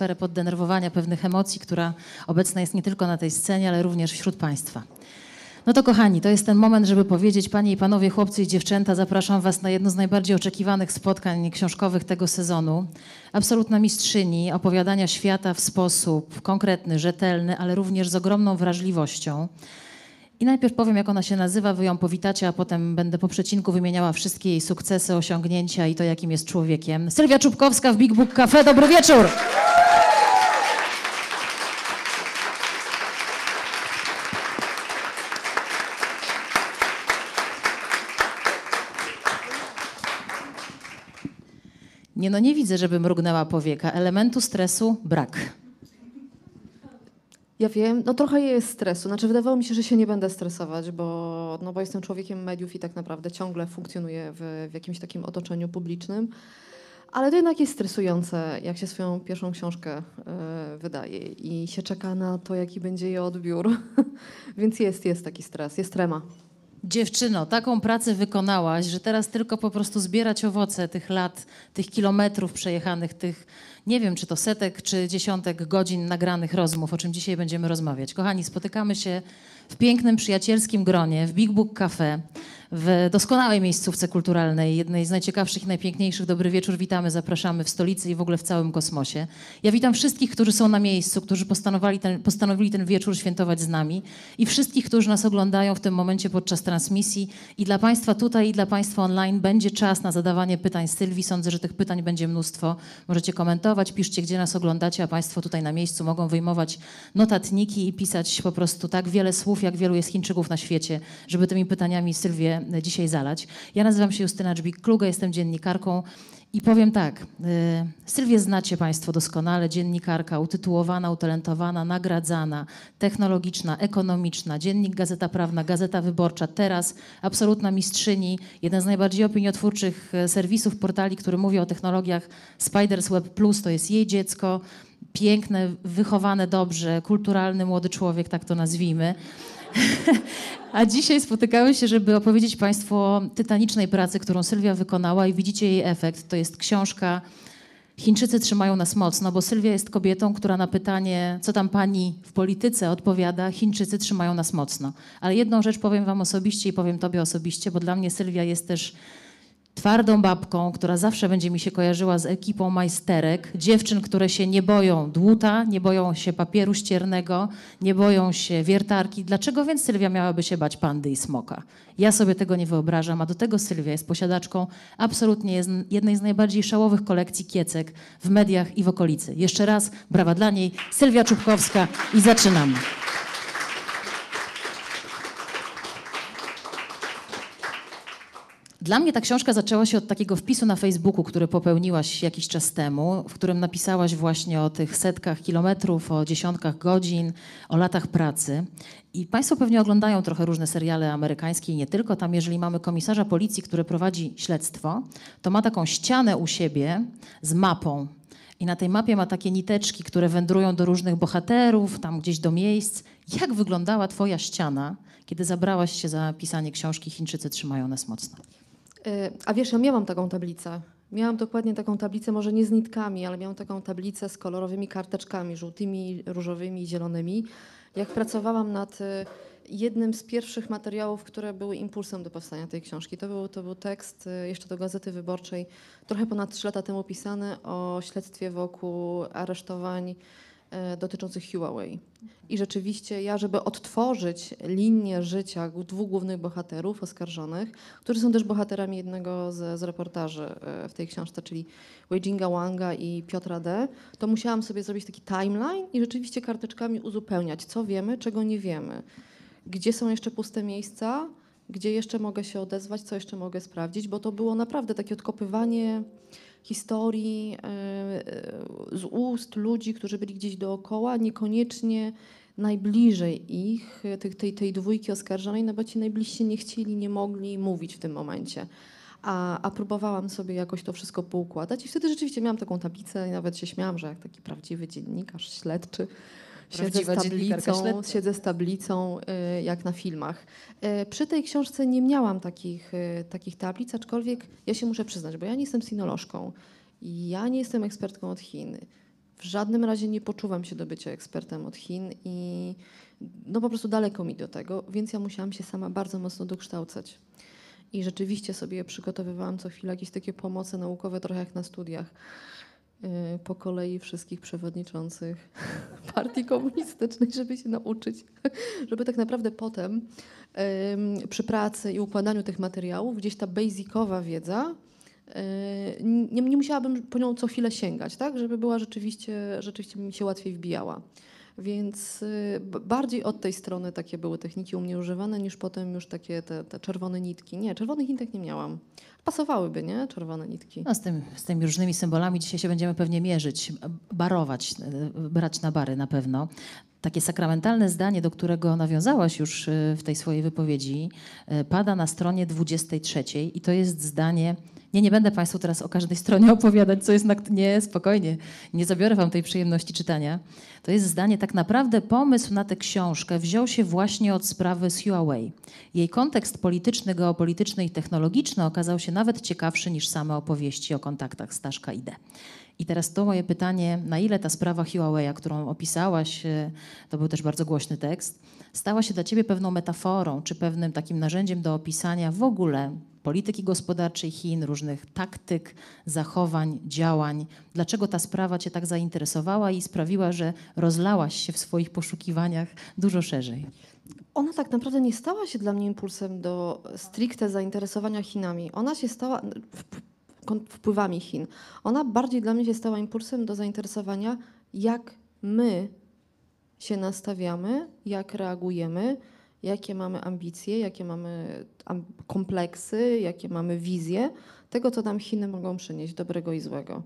atmosferę poddenerwowania pewnych emocji, która obecna jest nie tylko na tej scenie, ale również wśród Państwa. No to kochani, to jest ten moment, żeby powiedzieć, panie i panowie, chłopcy i dziewczęta, zapraszam was na jedno z najbardziej oczekiwanych spotkań książkowych tego sezonu. Absolutna mistrzyni opowiadania świata w sposób konkretny, rzetelny, ale również z ogromną wrażliwością. I najpierw powiem, jak ona się nazywa, wy ją powitacie, a potem będę po przecinku wymieniała wszystkie jej sukcesy, osiągnięcia i to, jakim jest człowiekiem. Sylwia Czubkowska w Big Book Cafe, dobry wieczór! Nie, no nie widzę, żeby mrugnęła powieka. Elementu stresu brak. Ja wiem, no trochę jest stresu. Znaczy wydawało mi się, że się nie będę stresować, bo, no bo jestem człowiekiem mediów i tak naprawdę ciągle funkcjonuję w, w jakimś takim otoczeniu publicznym. Ale to jednak jest stresujące, jak się swoją pierwszą książkę y, wydaje i się czeka na to, jaki będzie jej odbiór. Więc jest, jest taki stres, jest trema. Dziewczyno, taką pracę wykonałaś, że teraz tylko po prostu zbierać owoce tych lat, tych kilometrów przejechanych, tych nie wiem, czy to setek, czy dziesiątek godzin nagranych rozmów, o czym dzisiaj będziemy rozmawiać. Kochani, spotykamy się w pięknym, przyjacielskim gronie, w Big Book Cafe w doskonałej miejscówce kulturalnej, jednej z najciekawszych i najpiękniejszych. Dobry wieczór, witamy, zapraszamy w stolicy i w ogóle w całym kosmosie. Ja witam wszystkich, którzy są na miejscu, którzy postanowili ten, postanowili ten wieczór świętować z nami i wszystkich, którzy nas oglądają w tym momencie podczas transmisji. I dla Państwa tutaj, i dla Państwa online będzie czas na zadawanie pytań Sylwii. Sądzę, że tych pytań będzie mnóstwo. Możecie komentować, piszcie, gdzie nas oglądacie, a Państwo tutaj na miejscu mogą wyjmować notatniki i pisać po prostu tak wiele słów, jak wielu jest Chińczyków na świecie, żeby tymi pytaniami Sylwię dzisiaj zalać. Ja nazywam się Justyna Dżbik-Kluga, jestem dziennikarką i powiem tak, y, Sylwię znacie Państwo doskonale, dziennikarka utytułowana, utalentowana, nagradzana, technologiczna, ekonomiczna, dziennik Gazeta Prawna, Gazeta Wyborcza, teraz absolutna mistrzyni, jeden z najbardziej opiniotwórczych y, serwisów, portali, który mówi o technologiach Spiders Web Plus, to jest jej dziecko, piękne, wychowane dobrze, kulturalny młody człowiek, tak to nazwijmy. A dzisiaj spotykamy się, żeby opowiedzieć Państwu o tytanicznej pracy, którą Sylwia wykonała i widzicie jej efekt. To jest książka Chińczycy trzymają nas mocno, bo Sylwia jest kobietą, która na pytanie, co tam pani w polityce odpowiada, Chińczycy trzymają nas mocno. Ale jedną rzecz powiem wam osobiście i powiem tobie osobiście, bo dla mnie Sylwia jest też twardą babką, która zawsze będzie mi się kojarzyła z ekipą majsterek, dziewczyn, które się nie boją dłuta, nie boją się papieru ściernego, nie boją się wiertarki. Dlaczego więc Sylwia miałaby się bać pandy i smoka? Ja sobie tego nie wyobrażam, a do tego Sylwia jest posiadaczką absolutnie jednej z najbardziej szałowych kolekcji kiecek w mediach i w okolicy. Jeszcze raz brawa dla niej, Sylwia Czubkowska i zaczynamy. Dla mnie ta książka zaczęła się od takiego wpisu na Facebooku, który popełniłaś jakiś czas temu, w którym napisałaś właśnie o tych setkach kilometrów, o dziesiątkach godzin, o latach pracy. I Państwo pewnie oglądają trochę różne seriale amerykańskie i nie tylko. Tam, jeżeli mamy komisarza policji, który prowadzi śledztwo, to ma taką ścianę u siebie z mapą. I na tej mapie ma takie niteczki, które wędrują do różnych bohaterów, tam gdzieś do miejsc. Jak wyglądała Twoja ściana, kiedy zabrałaś się za pisanie książki Chińczycy trzymają nas mocno? E, a wiesz, ja miałam taką tablicę. Miałam dokładnie taką tablicę, może nie z nitkami, ale miałam taką tablicę z kolorowymi karteczkami, żółtymi, różowymi i zielonymi. Jak pracowałam nad e, jednym z pierwszych materiałów, które były impulsem do powstania tej książki. To był, to był tekst e, jeszcze do Gazety Wyborczej, trochę ponad trzy lata temu pisany o śledztwie wokół aresztowań dotyczących Huawei. I rzeczywiście ja, żeby odtworzyć linię życia dwóch głównych bohaterów oskarżonych, którzy są też bohaterami jednego z, z reportaży e, w tej książce, czyli Weijinga Wanga i Piotra D., to musiałam sobie zrobić taki timeline i rzeczywiście karteczkami uzupełniać, co wiemy, czego nie wiemy. Gdzie są jeszcze puste miejsca, gdzie jeszcze mogę się odezwać, co jeszcze mogę sprawdzić, bo to było naprawdę takie odkopywanie historii e, e, z ust ludzi, którzy byli gdzieś dookoła, niekoniecznie najbliżej ich, tej, tej, tej dwójki oskarżonej, no bo ci najbliżsi nie chcieli, nie mogli mówić w tym momencie. A, a próbowałam sobie jakoś to wszystko poukładać i wtedy rzeczywiście miałam taką tablicę i nawet się śmiałam, że jak taki prawdziwy dziennikarz śledczy Siedzę z, tablicą, siedzę z tablicą, jak na filmach. Y, przy tej książce nie miałam takich, y, takich tablic, aczkolwiek ja się muszę przyznać, bo ja nie jestem sinolożką. Ja nie jestem ekspertką od Chin. w żadnym razie nie poczuwam się do bycia ekspertem od Chin i no po prostu daleko mi do tego, więc ja musiałam się sama bardzo mocno dokształcać. I rzeczywiście sobie przygotowywałam co chwilę jakieś takie pomoce naukowe, trochę jak na studiach. Yy, Po kolei wszystkich przewodniczących partii komunistycznej, żeby się nauczyć, żeby tak naprawdę potem em, przy pracy i układaniu tych materiałów gdzieś ta basicowa wiedza e, nie, nie musiałabym po nią co chwilę sięgać, tak? żeby była rzeczywiście, rzeczywiście mi się łatwiej wbijała. Więc y, bardziej od tej strony takie były techniki u mnie używane, niż potem już takie te, te czerwone nitki. Nie, czerwonych nitek nie miałam. Pasowałyby, nie? Czerwone nitki. No, z, tym, z tymi różnymi symbolami dzisiaj się będziemy pewnie mierzyć, barować, e, brać na bary na pewno. Takie sakramentalne zdanie, do którego nawiązałaś już e, w tej swojej wypowiedzi, e, pada na stronie 23 i to jest zdanie. Nie, nie będę Państwu teraz o każdej stronie opowiadać, co jest na. Nie, spokojnie, nie zabiorę Wam tej przyjemności czytania. To jest zdanie, tak naprawdę pomysł na tę książkę wziął się właśnie od sprawy z Huawei. Jej kontekst polityczny, geopolityczny i technologiczny okazał się nawet ciekawszy niż same opowieści o kontaktach Staszka i D. I teraz to moje pytanie, na ile ta sprawa Huawei, którą opisałaś, e, to był też bardzo głośny tekst, stała się dla Ciebie pewną metaforą, czy pewnym takim narzędziem do opisania w ogóle polityki gospodarczej Chin, różnych taktyk, zachowań, działań. Dlaczego ta sprawa Cię tak zainteresowała i sprawiła, że rozlałaś się w swoich poszukiwaniach dużo szerzej? Ona tak naprawdę nie stała się dla mnie impulsem do stricte zainteresowania Chinami. Ona się stała wpływami Chin. Ona bardziej dla mnie się stała impulsem do zainteresowania, jak my się nastawiamy, jak reagujemy, jakie mamy ambicje, jakie mamy am- kompleksy, jakie mamy wizje tego, co nam Chiny mogą przynieść, dobrego i złego.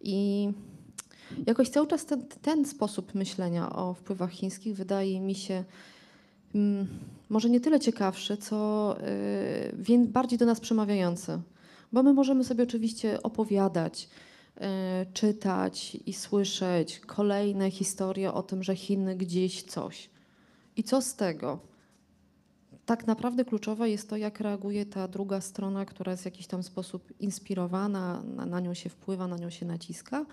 I jakoś cały czas ten, ten sposób myślenia o wpływach chińskich wydaje mi się mm, może nie tyle ciekawszy, co y, bardziej do nas przemawiający. Bo my możemy sobie oczywiście opowiadać, y, czytać i słyszeć kolejne historie o tym, że Chiny gdzieś coś. I co z tego? Tak naprawdę kluczowa jest to, jak reaguje ta druga strona, która jest w jakiś tam sposób inspirowana, na, na nią się wpływa, na nią się naciska.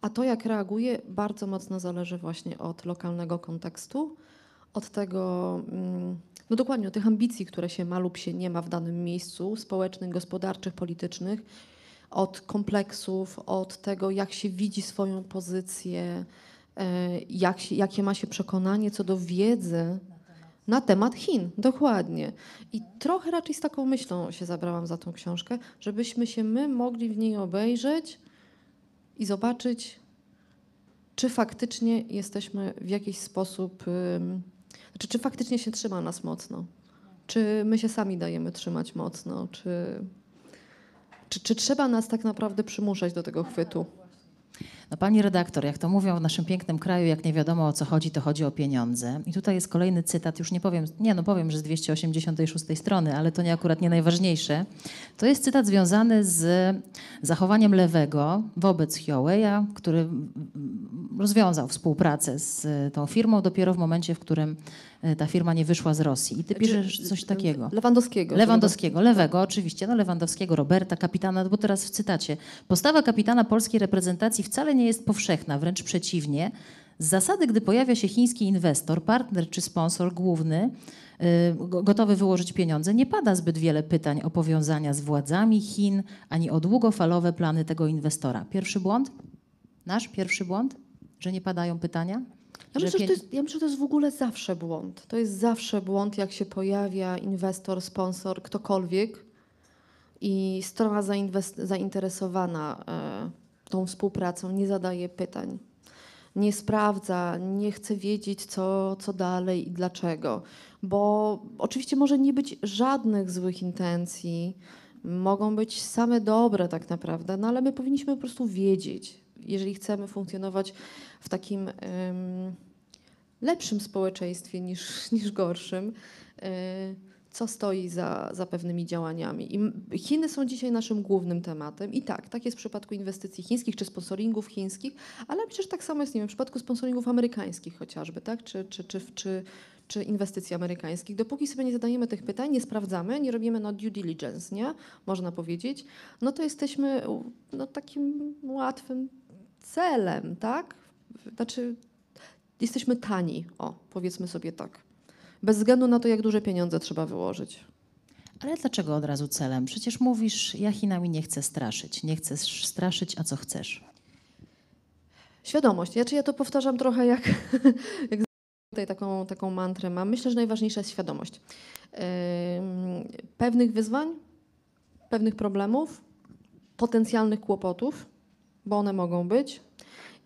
A to, jak reaguje, bardzo mocno zależy właśnie od lokalnego kontekstu, od tego, mm, no dokładnie, od tych ambicji, które się ma lub się nie ma w danym miejscu, społecznych, gospodarczych, politycznych, od kompleksów, od tego, jak się widzi swoją pozycję, e, jak się, jakie ma się przekonanie co do wiedzy na temat Chin, dokładnie. I trochę raczej z taką myślą się zabrałam za tą książkę, żebyśmy się my mogli w niej obejrzeć i zobaczyć, czy faktycznie jesteśmy w jakiś sposób, znaczy, czy faktycznie się trzyma nas mocno, czy my się sami dajemy trzymać mocno, czy, czy, czy trzeba nas tak naprawdę przymuszać do tego chwytu. No, pani redaktor, jak to mówią w naszym pięknym kraju, jak nie wiadomo o co chodzi, to chodzi o pieniądze. I tutaj jest kolejny cytat, już nie powiem, nie no powiem, że z 286 strony, ale to nie akurat nie najważniejsze. To jest cytat związany z zachowaniem lewego wobec Huawei'a, który rozwiązał współpracę z e, tą firmą dopiero w momencie, w którym e, ta firma nie wyszła z Rosji. I ty piszesz coś takiego. Lewandowskiego. Lewandowskiego, lewego oczywiście, no Lewandowskiego, Roberta, kapitana, bo teraz w cytacie. Postawa kapitana polskiej reprezentacji wcale nie jest powszechna, wręcz przeciwnie. Z zasady, gdy pojawia się chiński inwestor, partner czy sponsor główny, y, go- gotowy wyłożyć pieniądze, nie pada zbyt wiele pytań o powiązania z władzami Chin, ani o długofalowe plany tego inwestora. Pierwszy błąd? Nasz pierwszy błąd? Że nie padają pytania? Ja myślę, że to jest, ja myślę, że to jest w ogóle zawsze błąd. To jest zawsze błąd, jak się pojawia inwestor, sponsor, ktokolwiek i strona zainteresowana e, tą współpracą nie zadaje pytań, nie sprawdza, nie chce wiedzieć, co, co dalej i dlaczego. Bo oczywiście może nie być żadnych złych intencji, mogą być same dobre tak naprawdę, no ale my powinniśmy po prostu wiedzieć, jeżeli chcemy funkcjonować w takim em, lepszym społeczeństwie niż, niż gorszym, e, co stoi za, za pewnymi działaniami. I Chiny są dzisiaj naszym głównym tematem i tak, tak jest w przypadku inwestycji chińskich czy sponsoringów chińskich, ale przecież tak samo jest nie wiem, w przypadku sponsoringów amerykańskich chociażby, tak? czy, czy, czy, czy, czy inwestycji amerykańskich. Dopóki sobie nie zadajemy tych pytań, nie sprawdzamy, nie robimy no due diligence, nie? można powiedzieć, no to jesteśmy no, takim łatwym celem, tak? znaczy jesteśmy tani, o, powiedzmy sobie tak. Bez względu na to, jak duże pieniądze trzeba wyłożyć. Ale dlaczego od razu celem? Przecież mówisz, ja Chinami nie chcę straszyć. Nie chcesz straszyć, a co chcesz? Świadomość. Ja, czy ja to powtarzam trochę jak, jak tutaj taką, taką mantrę mam. Myślę, że najważniejsza jest świadomość. Pewnych wyzwań, pewnych problemów, potencjalnych kłopotów, bo one mogą być.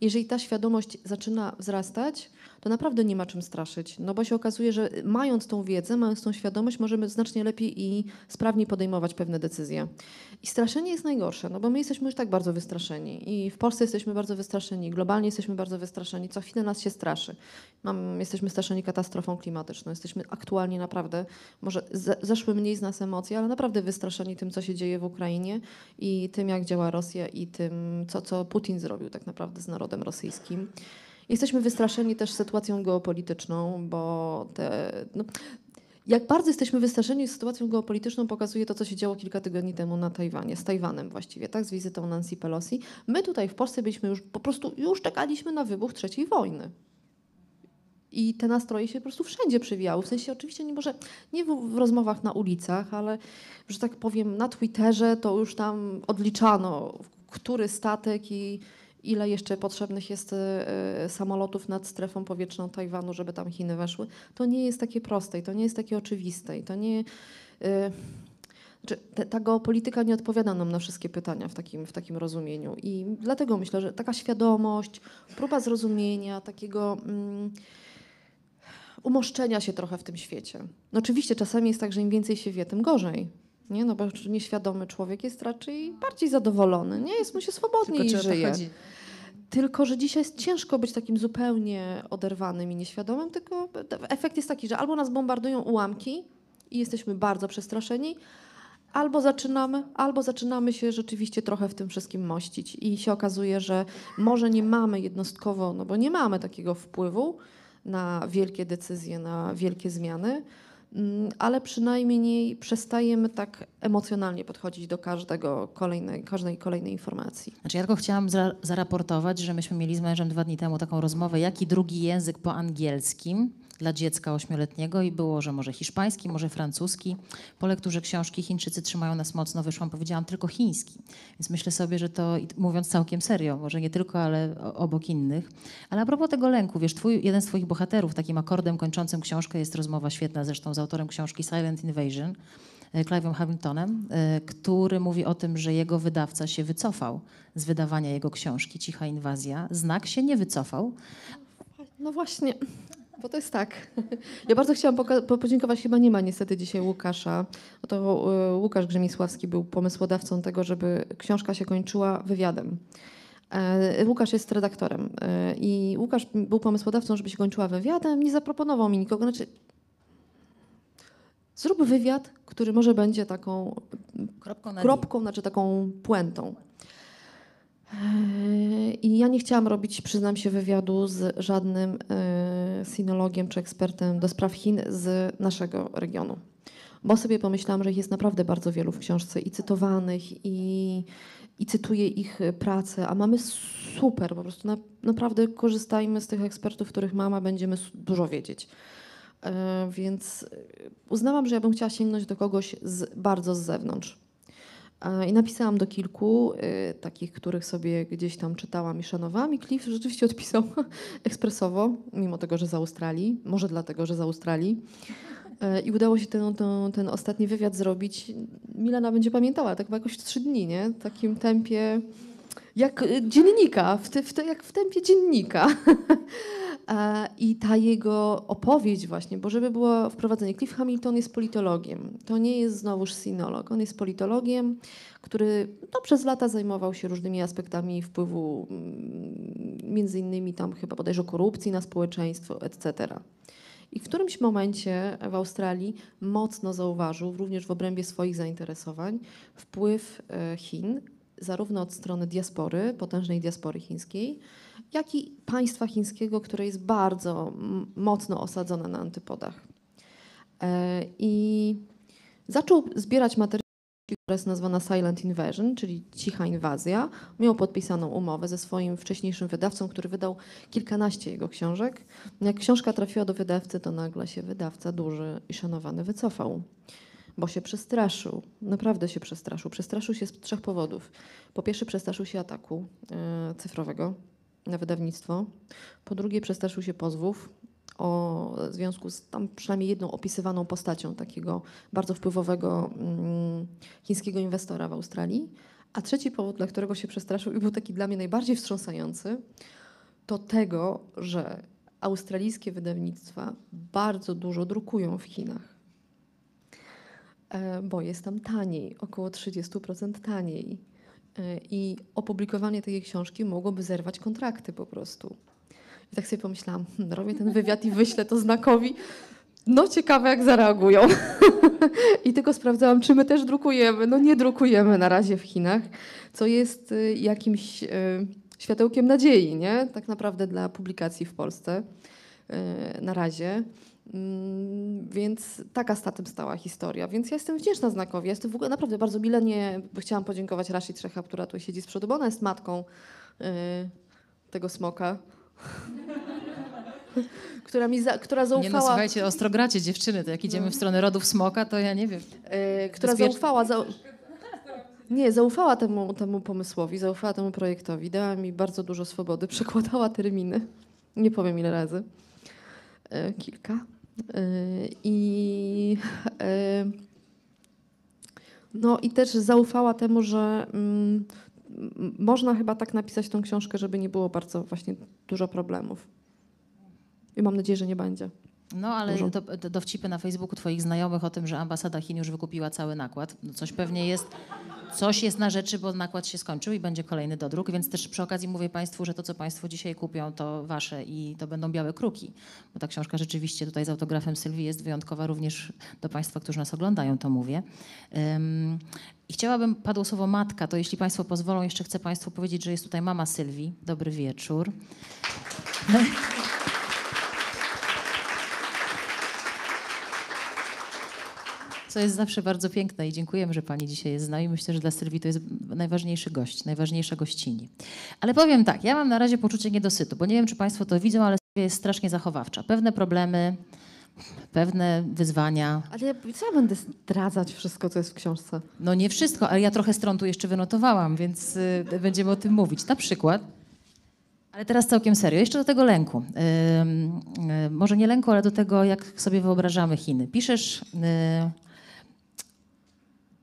Jeżeli ta świadomość zaczyna wzrastać, to naprawdę nie ma czym straszyć, no bo się okazuje, że mając tą wiedzę, mając tą świadomość, możemy znacznie lepiej i sprawniej podejmować pewne decyzje. I straszenie jest najgorsze, no bo my jesteśmy już tak bardzo wystraszeni i w Polsce jesteśmy bardzo wystraszeni, globalnie jesteśmy bardzo wystraszeni, co chwilę nas się straszy. Mam, jesteśmy straszeni katastrofą klimatyczną, jesteśmy aktualnie naprawdę, może ze, zeszły mniej z nas emocje, ale naprawdę wystraszeni tym, co się dzieje w Ukrainie i tym, jak działa Rosja i tym, co, co Putin zrobił tak naprawdę z narodem rosyjskim. Jesteśmy wystraszeni też sytuacją geopolityczną, bo te, no, jak bardzo jesteśmy wystraszeni sytuacją geopolityczną, pokazuje to, co się działo kilka tygodni temu na Tajwanie, z Tajwanem właściwie, tak, z wizytą Nancy Pelosi. My tutaj w Polsce byliśmy już, po prostu już czekaliśmy na wybuch trzeciej wojny. I te nastroje się po prostu wszędzie przewijały. W sensie oczywiście nie może, nie w, w rozmowach na ulicach, ale że tak powiem na Twitterze to już tam odliczano, który statek i ile jeszcze potrzebnych jest e, samolotów nad strefą powietrzną Tajwanu, żeby tam Chiny weszły. To nie jest takie proste i to nie jest takie oczywiste i to nie... e, znaczy, ta geopolityka nie odpowiada nam na wszystkie pytania w takim, w takim rozumieniu. I dlatego myślę, że taka świadomość, próba zrozumienia, takiego mm, umoszczenia się trochę w tym świecie. No oczywiście czasami jest tak, że im więcej się wie, tym gorzej. Nie? No bo nieświadomy człowiek jest raczej bardziej zadowolony, nie? Jest mu się swobodniej Tylko żyje. Tylko, że dzisiaj jest ciężko być takim zupełnie oderwanym i nieświadomym, tylko efekt jest taki, że albo nas bombardują ułamki i jesteśmy bardzo przestraszeni, albo zaczynamy, albo zaczynamy się rzeczywiście trochę w tym wszystkim mościć i się okazuje, że może nie mamy jednostkowo, no bo nie mamy takiego wpływu na wielkie decyzje, na wielkie zmiany, ale przynajmniej przestajemy tak emocjonalnie podchodzić do każdego kolejnej, każdej kolejnej informacji. Znaczy ja tylko chciałam za, zaraportować, że myśmy mieli z mężem dwa dni temu taką rozmowę, jaki drugi język po angielskim dla dziecka ośmioletniego i było, że może hiszpański, może francuski. Po lekturze książki Chińczycy trzymają nas mocno, wyszłam, powiedziałam tylko chiński. Więc myślę sobie, że to, mówiąc całkiem serio, może nie tylko, ale obok innych. Ale a propos tego lęku, wiesz, twój, jeden z twoich bohaterów, takim akordem kończącym książkę jest rozmowa świetna zresztą z autorem książki Silent Invasion, e, Clive'em Hamiltonem, e, który mówi o tym, że jego wydawca się wycofał z wydawania jego książki Cicha Inwazja. Znak się nie wycofał. No właśnie, bo to jest tak. Ja bardzo chciałam podziękować, chyba nie ma niestety dzisiaj Łukasza. To y, Łukasz Grzemisławski był pomysłodawcą tego, żeby książka się kończyła wywiadem. E, Łukasz jest redaktorem e, i Łukasz był pomysłodawcą, żeby się kończyła wywiadem. Nie zaproponował mi nikogo. Znaczy, zrób wywiad, który może będzie taką Kropką kropką, znaczy taką puentą. Eee, I ja nie chciałam robić, przyznam się, wywiadu z żadnym e, sinologiem czy ekspertem do spraw Chin z naszego regionu. Bo sobie pomyślałam, że ich jest naprawdę bardzo wielu w książce i cytowanych, i, i cytuję ich pracę, a mamy super, po prostu na, naprawdę korzystajmy z tych ekspertów, których mama będziemy dużo wiedzieć. E, Więc uznałam, że ja bym chciała sięgnąć do kogoś z, bardzo z zewnątrz. I napisałam do kilku, y, takich, których sobie gdzieś tam czytałam i szanowałam. I Cliff rzeczywiście odpisał ekspresowo, mimo tego, że z Australii, może dlatego, że z Australii. E, I udało się ten, ten, ten ostatni wywiad zrobić. Milena będzie pamiętała, tak chyba jakoś trzy dni, nie? W takim tempie, jak y, dziennika, w te, w te, jak w tempie dziennika. E, I ta jego opowieść właśnie, bo żeby było wprowadzenie, Cliff Hamilton jest politologiem. To nie jest znowuż sinolog. On jest politologiem, który no, przez lata zajmował się różnymi aspektami wpływu, mm, między innymi tam chyba bodajże korupcji na społeczeństwo, etc. I w którymś momencie w Australii mocno zauważył, również w obrębie swoich zainteresowań, wpływ e, Chin, zarówno od strony diaspory, potężnej diaspory chińskiej, jak i państwa chińskiego, które jest bardzo mocno osadzone na antypodach. E, I zaczął zbierać materiały która jest nazwana Silent Invasion, czyli cicha inwazja. Miał podpisaną umowę ze swoim wcześniejszym wydawcą, który wydał kilkanaście jego książek. Jak książka trafiła do wydawcy, to nagle się wydawca duży i szanowany wycofał, bo się przestraszył. Naprawdę się przestraszył. Przestraszył się z trzech powodów. Po pierwsze, przestraszył się ataku e, cyfrowego na wydawnictwo. Po drugie, przestraszył się pozwów o w związku z tam przynajmniej jedną opisywaną postacią takiego bardzo wpływowego mm, chińskiego inwestora w Australii. A trzeci powód, dla którego się przestraszył i był taki dla mnie najbardziej wstrząsający, to tego, że australijskie wydawnictwa bardzo dużo drukują w Chinach. E, Bo jest tam taniej, około 30% taniej. E, I opublikowanie tej książki mogłoby zerwać kontrakty po prostu. I tak sobie pomyślałam, hmm, robię ten wywiad i wyślę to znakowi. No ciekawe, jak zareagują. I tylko sprawdzałam, czy my też drukujemy. No nie drukujemy na razie w Chinach, co jest y, jakimś y, światełkiem nadziei, nie? Tak naprawdę dla publikacji w Polsce y, na razie. Mm, Więc taka sta tym stała historia. Więc ja jestem wdzięczna znakowi. Ja jestem w ogóle naprawdę bardzo mile nie chciałam podziękować Rashid Trzecha, która tu siedzi z przodu, bo ona jest matką y, tego smoka. która mi za, która Nie no, zaufała, słuchajcie, ostrogracie dziewczyny, to jak idziemy w stronę rodów smoka, to ja nie wiem. y, która bezpiecz- zaufała za, nie, zaufała temu, temu pomysłowi, zaufała temu projektowi, dała mi bardzo dużo swobody, przekładała terminy. Nie powiem ile razy. E, kilka. E, I e, no i też zaufała temu, że mm, można chyba tak napisać tą książkę, żeby nie było bardzo właśnie dużo problemów. I mam nadzieję, że nie będzie. No ale Dużo. do, do, dowcipy na Facebooku twoich znajomych o tym, że ambasada Chin już wykupiła cały nakład. No coś pewnie jest, coś jest na rzeczy, bo nakład się skończył i będzie kolejny dodruk, więc też przy okazji mówię Państwu, że to, co Państwo dzisiaj kupią, to Wasze i to będą białe kruki. Bo ta książka rzeczywiście tutaj z autografem Sylwii jest wyjątkowa również do Państwa, którzy nas oglądają, to mówię. Ym, I chciałabym, padło słowo matka, to jeśli Państwo pozwolą, jeszcze chcę Państwu powiedzieć, że jest tutaj mama Sylwii. Dobry wieczór. Co jest zawsze bardzo piękne i dziękujemy, że Pani dzisiaj jest z nami. Myślę, że dla Sylwii to jest najważniejszy gość, najważniejsza gościni. Ale powiem tak, ja mam na razie poczucie niedosytu, bo nie wiem, czy Państwo to widzą, ale Sylwia jest strasznie zachowawcza. Pewne problemy, pewne wyzwania. Ale ja, co ja będę zdradzać wszystko, co jest w książce? No nie wszystko, ale ja trochę stron tu jeszcze wynotowałam, więc y, będziemy o tym mówić. Na przykład, ale teraz całkiem serio, jeszcze do tego lęku. Ym, y, może nie lęku, ale do tego, jak sobie wyobrażamy Chiny. Piszesz... Y,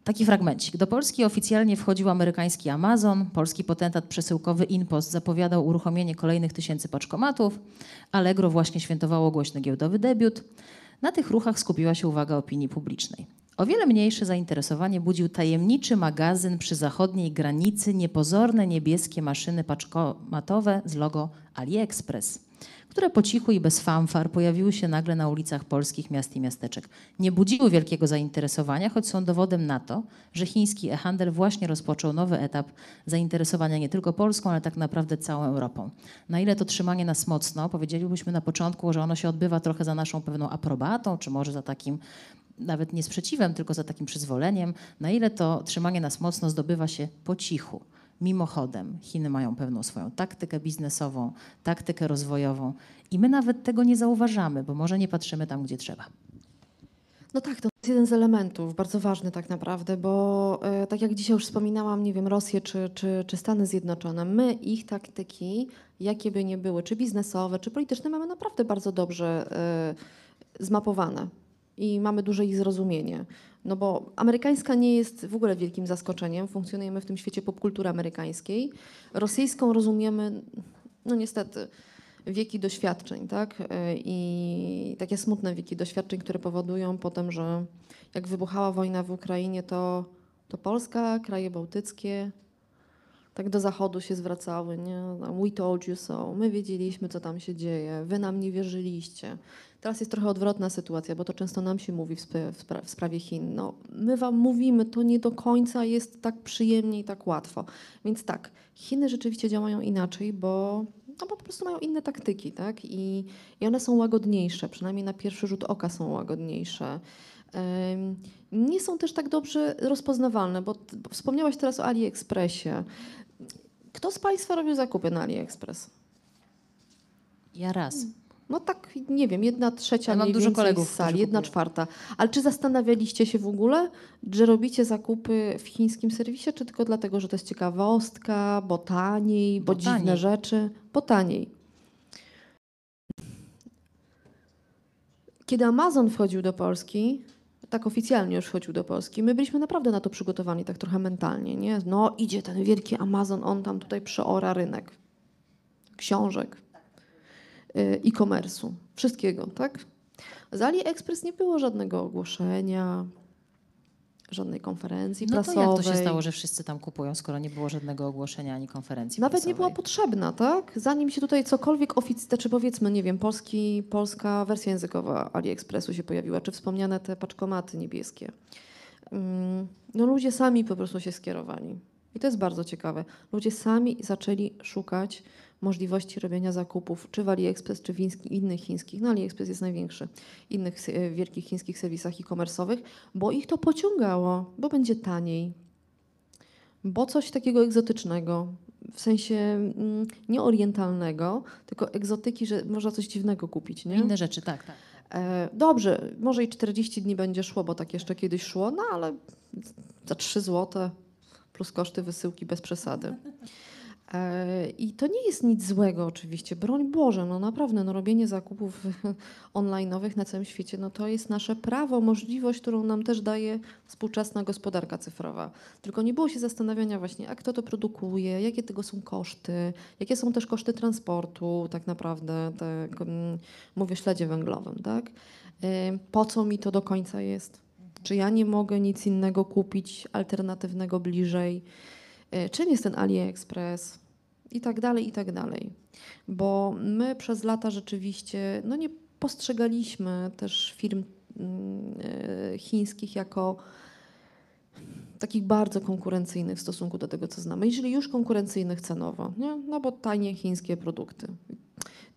Taki fragmencik. Do Polski oficjalnie wchodził amerykański Amazon. Polski potentat przesyłkowy InPost zapowiadał uruchomienie kolejnych tysięcy paczkomatów. Allegro właśnie świętowało głośny giełdowy debiut. Na tych ruchach skupiła się uwaga opinii publicznej. O wiele mniejsze zainteresowanie budził tajemniczy magazyn przy zachodniej granicy, niepozorne niebieskie maszyny paczkomatowe z logo AliExpress, które po cichu i bez fanfar pojawiły się nagle na ulicach polskich miast i miasteczek. Nie budziły wielkiego zainteresowania, choć są dowodem na to, że chiński e-handel właśnie rozpoczął nowy etap zainteresowania nie tylko Polską, ale tak naprawdę całą Europą. Na ile to trzymanie nas mocno, powiedzielibyśmy na początku, że ono się odbywa trochę za naszą pewną aprobatą, czy może za takim nawet nie sprzeciwem, tylko za takim przyzwoleniem, na ile to trzymanie nas mocno zdobywa się po cichu, mimochodem. Chiny mają pewną swoją taktykę biznesową, taktykę rozwojową i my nawet tego nie zauważamy, bo może nie patrzymy tam, gdzie trzeba. No tak, to jest jeden z elementów, bardzo ważny tak naprawdę, bo e, tak jak dzisiaj już wspominałam, nie wiem, Rosję czy, czy, czy Stany Zjednoczone, my ich taktyki, jakie by nie były, czy biznesowe, czy polityczne, mamy naprawdę bardzo dobrze e, zmapowane i mamy duże ich zrozumienie. No bo amerykańska nie jest w ogóle wielkim zaskoczeniem, funkcjonujemy w tym świecie popkultury amerykańskiej. Rosyjską rozumiemy, no niestety, wieki doświadczeń, tak? Y, I takie smutne wieki doświadczeń, które powodują potem, że jak wybuchała wojna w Ukrainie, to, to Polska, kraje bałtyckie, tak do zachodu się zwracały, nie? We told you so. My wiedzieliśmy, co tam się dzieje. Wy nam nie wierzyliście. Teraz jest trochę odwrotna sytuacja, bo to często nam się mówi w, spra- w, spra- w sprawie Chin. No, my wam mówimy, to nie do końca jest tak przyjemnie i tak łatwo. Więc tak, Chiny rzeczywiście działają inaczej, bo, no, bo po prostu mają inne taktyki, tak? I, I one są łagodniejsze, przynajmniej na pierwszy rzut oka są łagodniejsze. Nie są też tak dobrze rozpoznawalne, bo, bo wspomniałaś teraz o AliExpressie. Kto z Państwa robił zakupy na AliExpress? Ja raz. No tak, nie wiem, jedna trzecia Ja mniej dużo kolegów, z sali, jedna kupują. czwarta. Ale czy zastanawialiście się w ogóle, że robicie zakupy w chińskim serwisie, czy tylko dlatego, że to jest ciekawostka, bo taniej, bo, Bo dziwne taniej. rzeczy? Bo taniej. Kiedy Amazon wchodził do Polski, tak oficjalnie już wchodził do Polski, my byliśmy naprawdę na to przygotowani, tak trochę mentalnie, nie? No idzie ten wielki Amazon, on tam tutaj przeora rynek książek, e-commerce'u, wszystkiego, tak? Z AliExpress nie było żadnego ogłoszenia, żadnej konferencji No to prasowej. jak to się stało, że wszyscy tam kupują, skoro nie było żadnego ogłoszenia ani konferencji Nawet nie była prasowej? potrzebna, tak? Zanim się tutaj cokolwiek oficjalnie, czy powiedzmy, nie wiem, polski, polska wersja językowa AliExpressu się pojawiła, czy wspomniane te paczkomaty niebieskie. Mm, No ludzie sami po prostu się skierowali. I to jest bardzo ciekawe. Ludzie sami zaczęli szukać możliwości robienia zakupów, czy w AliExpress, czy w innych chińskich, no AliExpress jest największy, innych wielkich chińskich serwisach e-commerce'owych, bo ich to pociągało, bo będzie taniej, bo coś takiego egzotycznego, w sensie mm, nie orientalnego, tylko egzotyki, że można coś dziwnego kupić, nie? Inne rzeczy, tak, tak. E, dobrze, może i 40 dni będzie szło, bo tak jeszcze kiedyś szło, no ale za 3 zł plus koszty wysyłki bez przesady. E, I to nie jest nic złego oczywiście, broń Boże, no naprawdę, no robienie zakupów online'owych na całym świecie, no to jest nasze prawo, możliwość, którą nam też daje współczesna gospodarka cyfrowa. Tylko nie było się zastanawiania właśnie, a kto to produkuje, jakie tego są koszty, jakie są też koszty transportu tak naprawdę, mm, mówię śledzie węglowym, tak? Y, Po co mi to do końca jest? Czy ja nie mogę nic innego kupić alternatywnego bliżej? Y, Czym jest ten AliExpress? I tak dalej, i tak dalej. Bo my przez lata rzeczywiście no nie postrzegaliśmy też firm mm, y, chińskich jako takich bardzo konkurencyjnych w stosunku do tego, co znamy. Jeżeli już konkurencyjnych cenowo, nie? no bo tanie chińskie produkty.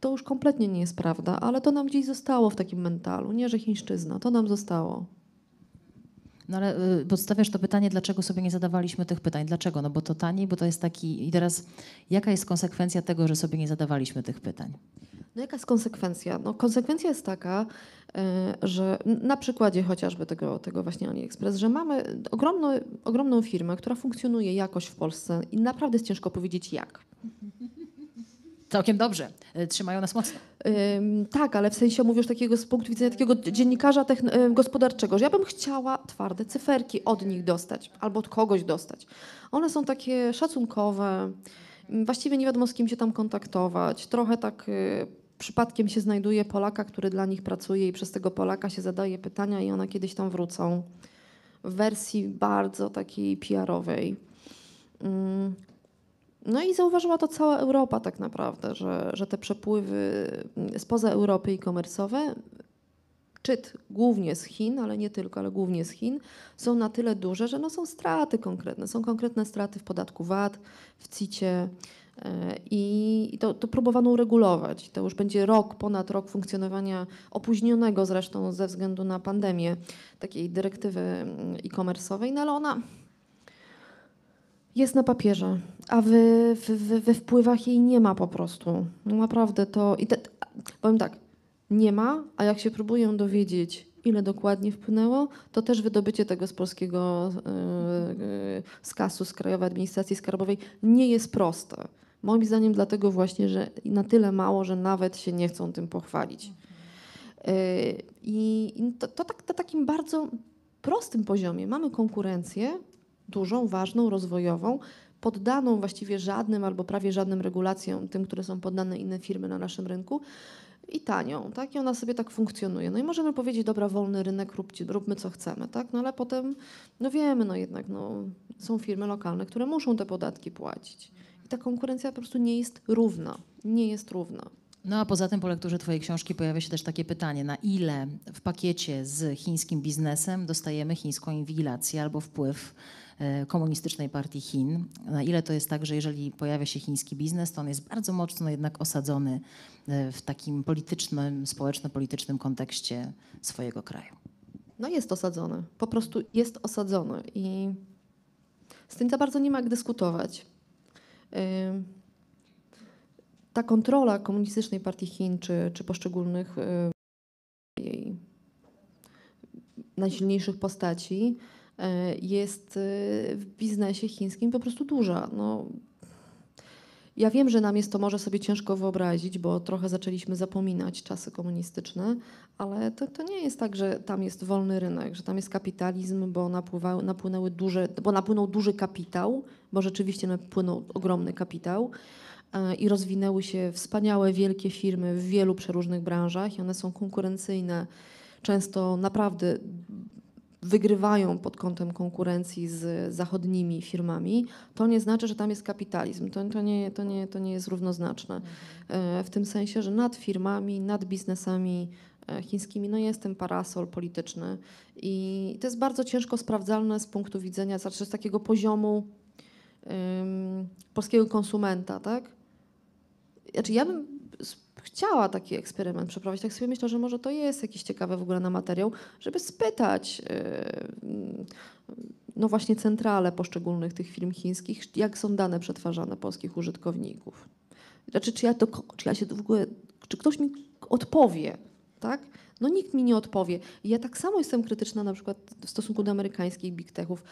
To już kompletnie nie jest prawda, ale to nam gdzieś zostało w takim mentalu, nie, że chińszczyzna, to nam zostało. No ale y, podstawiasz to pytanie, dlaczego sobie nie zadawaliśmy tych pytań? Dlaczego? No bo to taniej, bo to jest taki... I teraz jaka jest konsekwencja tego, że sobie nie zadawaliśmy tych pytań? No jaka jest konsekwencja? No konsekwencja jest taka, e, że na przykładzie chociażby tego, tego właśnie AliExpress, że mamy ogromną, ogromną firmę, która funkcjonuje jakoś w Polsce i naprawdę jest ciężko powiedzieć jak. Całkiem dobrze. Y, Trzymają nas mocno. Tak, ale w sensie mówisz takiego z punktu widzenia takiego dziennikarza gospodarczego, że ja bym chciała twarde cyferki od nich dostać albo od kogoś dostać. One są takie szacunkowe, właściwie nie wiadomo z kim się tam kontaktować. Trochę tak y, przypadkiem się znajduje Polaka, który dla nich pracuje i przez tego Polaka się zadaje pytania i one kiedyś tam wrócą. W wersji bardzo takiej PR-owej. No i zauważyła to cała Europa tak naprawdę, że, że te przepływy spoza Europy e-commerce'owe, czyt głównie z Chin, ale nie tylko, ale głównie z Chin, są na tyle duże, że no są straty konkretne. Są konkretne straty w podatku VAT, w CIT-cie e, i to, to próbowano uregulować. To już będzie rok, ponad rok funkcjonowania opóźnionego zresztą ze względu na pandemię takiej dyrektywy mm, e-commerce'owej, no ale ona jest na papierze, a we, w, w, we wpływach jej nie ma po prostu. No naprawdę to. I te, powiem tak, nie ma, a jak się próbuję dowiedzieć, ile dokładnie wpłynęło, to też wydobycie tego z polskiego yy, z kasu, z Krajowej Administracji Skarbowej nie jest proste. Moim zdaniem dlatego właśnie, że na tyle mało, że nawet się nie chcą tym pochwalić. I i to, to tak na takim bardzo prostym poziomie. Mamy konkurencję, dużą, ważną, rozwojową, poddaną właściwie żadnym albo prawie żadnym regulacjom, tym, które są poddane inne firmy na naszym rynku i tanią, tak? I ona sobie tak funkcjonuje. No i możemy powiedzieć, dobra, wolny rynek, róbcie, róbmy co chcemy, tak? No ale potem, no wiemy, no jednak, no, są firmy lokalne, które muszą te podatki płacić. I ta konkurencja po prostu nie jest równa. Nie jest równa. No a poza tym po lekturze Twojej książki pojawia się też takie pytanie, na ile w pakiecie z chińskim biznesem dostajemy chińską inwigilację albo wpływ komunistycznej partii Chin. Na ile to jest tak, że jeżeli pojawia się chiński biznes, to on jest bardzo mocno jednak osadzony e, w takim politycznym, społeczno-politycznym kontekście swojego kraju. No jest osadzony. Po prostu jest osadzony i z tym za bardzo nie ma jak dyskutować. Ta kontrola komunistycznej partii Chin czy, czy poszczególnych ym, jej najsilniejszych postaci y, jest y, w biznesie chińskim po prostu duża. No, ja wiem, że nam jest to może sobie ciężko wyobrazić, bo trochę zaczęliśmy zapominać czasy komunistyczne, ale to, to nie jest tak, że tam jest wolny rynek, że tam jest kapitalizm, bo, napływały, napłynęły duże, bo napłynął duży kapitał, bo rzeczywiście napłynął ogromny kapitał e, i rozwinęły się wspaniałe, wielkie firmy w wielu przeróżnych branżach i one są konkurencyjne, często naprawdę wygrywają pod kątem konkurencji z zachodnimi firmami, to nie znaczy, że tam jest kapitalizm. To, to, nie, to, nie, to nie jest równoznaczne. E, W tym sensie, że nad firmami, nad biznesami e, chińskimi no jest ten parasol polityczny i to jest bardzo ciężko sprawdzalne z punktu widzenia, znaczy z takiego poziomu ym, polskiego konsumenta, tak? Znaczy ja bym chciała taki eksperyment przeprowadzić, tak sobie myślę, że może to jest jakiś ciekawy w ogóle na materiał, żeby spytać yy, no właśnie centrale poszczególnych tych firm chińskich, jak są dane przetwarzane polskich użytkowników. Znaczy, czy ja, to, czy ja się w ogóle, czy ktoś mi odpowie, tak? No nikt mi nie odpowie. Ja tak samo jestem krytyczna na przykład w stosunku do amerykańskich big techów,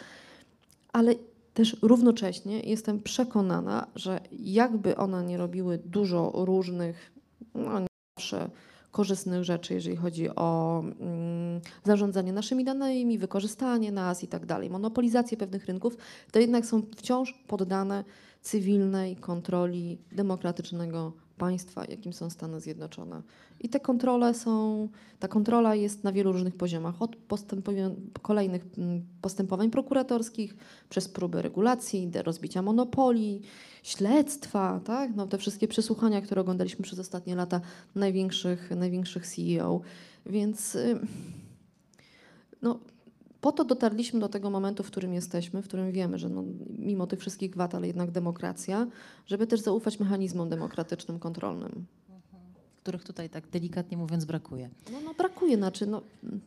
ale też równocześnie jestem przekonana, że jakby one nie robiły dużo różnych, no nie zawsze korzystnych rzeczy, jeżeli chodzi o mm, zarządzanie naszymi danymi, wykorzystanie nas i tak dalej, monopolizację pewnych rynków, to jednak są wciąż poddane cywilnej kontroli demokratycznego państwa, jakim są Stany Zjednoczone. I te kontrole są, ta kontrola jest na wielu różnych poziomach, od postępowań, kolejnych mm, postępowań prokuratorskich, przez próby regulacji, rozbicia monopolii, śledztwa, tak? no, te wszystkie przesłuchania, które oglądaliśmy przez ostatnie lata największych, największych CEO. Więc y, no, po to dotarliśmy do tego momentu, w którym jesteśmy, w którym wiemy, że no, mimo tych wszystkich wad, ale jednak demokracja, żeby też zaufać mechanizmom demokratycznym, kontrolnym. Których tutaj tak delikatnie mówiąc brakuje. No, no brakuje, znaczy, no,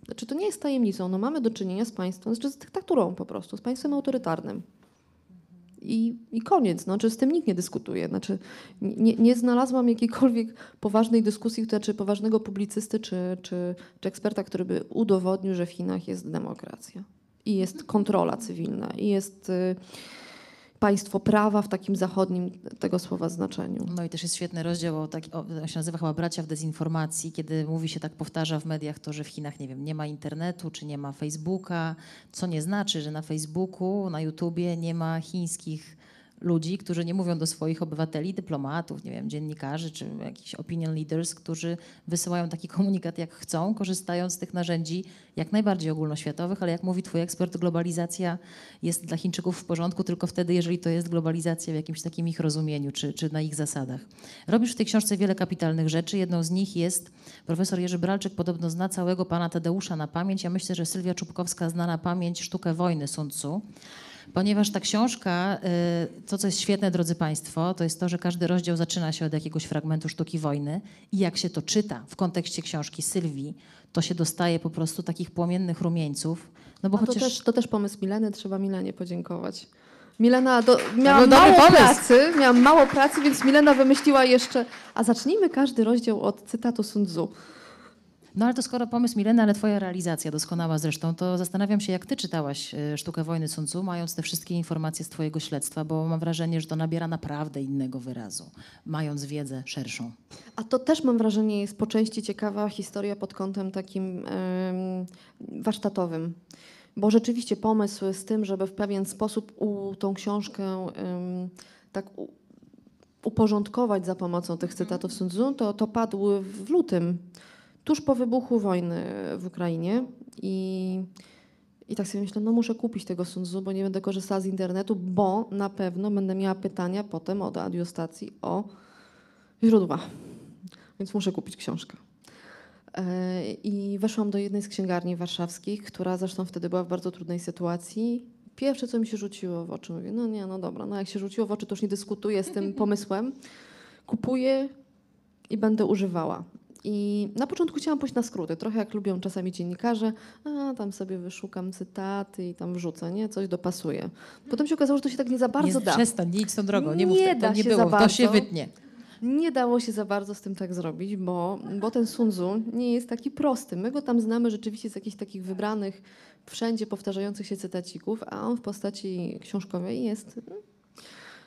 znaczy to nie jest tajemnicą, no mamy do czynienia z państwem, z dyktaturą po prostu, z państwem autorytarnym. I, I koniec, no, czy z tym nikt nie dyskutuje. Znaczy, nie, nie znalazłam jakiejkolwiek poważnej dyskusji, czy poważnego publicysty, czy, czy, czy eksperta, który by udowodnił, że w Chinach jest demokracja. I jest kontrola cywilna, i jest y, państwo prawa w takim zachodnim tego słowa znaczeniu. No i też jest świetny rozdział, o taki, o, on się nazywa chyba Bracia w dezinformacji, kiedy mówi się, tak powtarza w mediach to, że w Chinach, nie wiem, nie ma internetu, czy nie ma Facebooka, co nie znaczy, że na Facebooku, na YouTubie nie ma chińskich ludzi, którzy nie mówią do swoich obywateli, dyplomatów, nie wiem, dziennikarzy, czy jakichś opinion leaders, którzy wysyłają taki komunikat jak chcą, korzystając z tych narzędzi jak najbardziej ogólnoświatowych, ale jak mówi twój ekspert, globalizacja jest dla Chińczyków w porządku tylko wtedy, jeżeli to jest globalizacja w jakimś takim ich rozumieniu, czy, czy na ich zasadach. Robisz w tej książce wiele kapitalnych rzeczy. Jedną z nich jest, profesor Jerzy Bralczyk podobno zna całego pana Tadeusza na pamięć. Ja myślę, że Sylwia Czubkowska zna na pamięć Sztukę wojny Sun Tzu. Ponieważ ta książka, y, to co jest świetne, drodzy Państwo, to jest to, że każdy rozdział zaczyna się od jakiegoś fragmentu sztuki wojny i jak się to czyta w kontekście książki Sylwii, to się dostaje po prostu takich płomiennych rumieńców. No bo A to, chociaż też, to też pomysł Mileny, trzeba Milenie podziękować. Milena, do, miałam był dobry mało pomysł. pracy, miałam mało pracy, więc Milena wymyśliła jeszcze, a zacznijmy każdy rozdział od cytatu Sun Tzu. No ale to skoro pomysł Milena, ale twoja realizacja doskonała zresztą, to zastanawiam się, jak ty czytałaś y, Sztukę wojny Sun Tzu, mając te wszystkie informacje z twojego śledztwa, bo mam wrażenie, że to nabiera naprawdę innego wyrazu, mając wiedzę szerszą. A to też mam wrażenie jest po części ciekawa historia pod kątem takim em, warsztatowym. Bo rzeczywiście pomysł z tym, żeby w pewien sposób u, tą książkę em, tak u, uporządkować za pomocą tych cytatów Sun Tzu, to, to padł w lutym, tuż po wybuchu wojny w Ukrainie. I, I tak sobie myślę, no muszę kupić tego Sun Tzu, bo nie będę korzystała z internetu, bo na pewno będę miała pytania potem od radiostacji o źródła. Więc muszę kupić książkę. E, I weszłam do jednej z księgarni warszawskich, która zresztą wtedy była w bardzo trudnej sytuacji. Pierwsze, co mi się rzuciło w oczy, mówię, no nie, no dobra, no jak się rzuciło w oczy, to już nie dyskutuję z tym pomysłem. Kupuję i będę używała. I na początku chciałam pójść na skróty, trochę jak lubią czasami dziennikarze, a tam sobie wyszukam cytaty i tam wrzucę, nie? Coś dopasuję. Potem się okazało, że to się tak nie za bardzo nie, da. Przestań, nie idź tą drogą, nie, mów Nie tak, da to nie się było, to się wytnie. Nie dało się za bardzo z tym tak zrobić, bo, bo ten Sun Tzu nie jest taki prosty. My go tam znamy rzeczywiście z jakichś takich wybranych, wszędzie powtarzających się cytacików, a on w postaci książkowej jest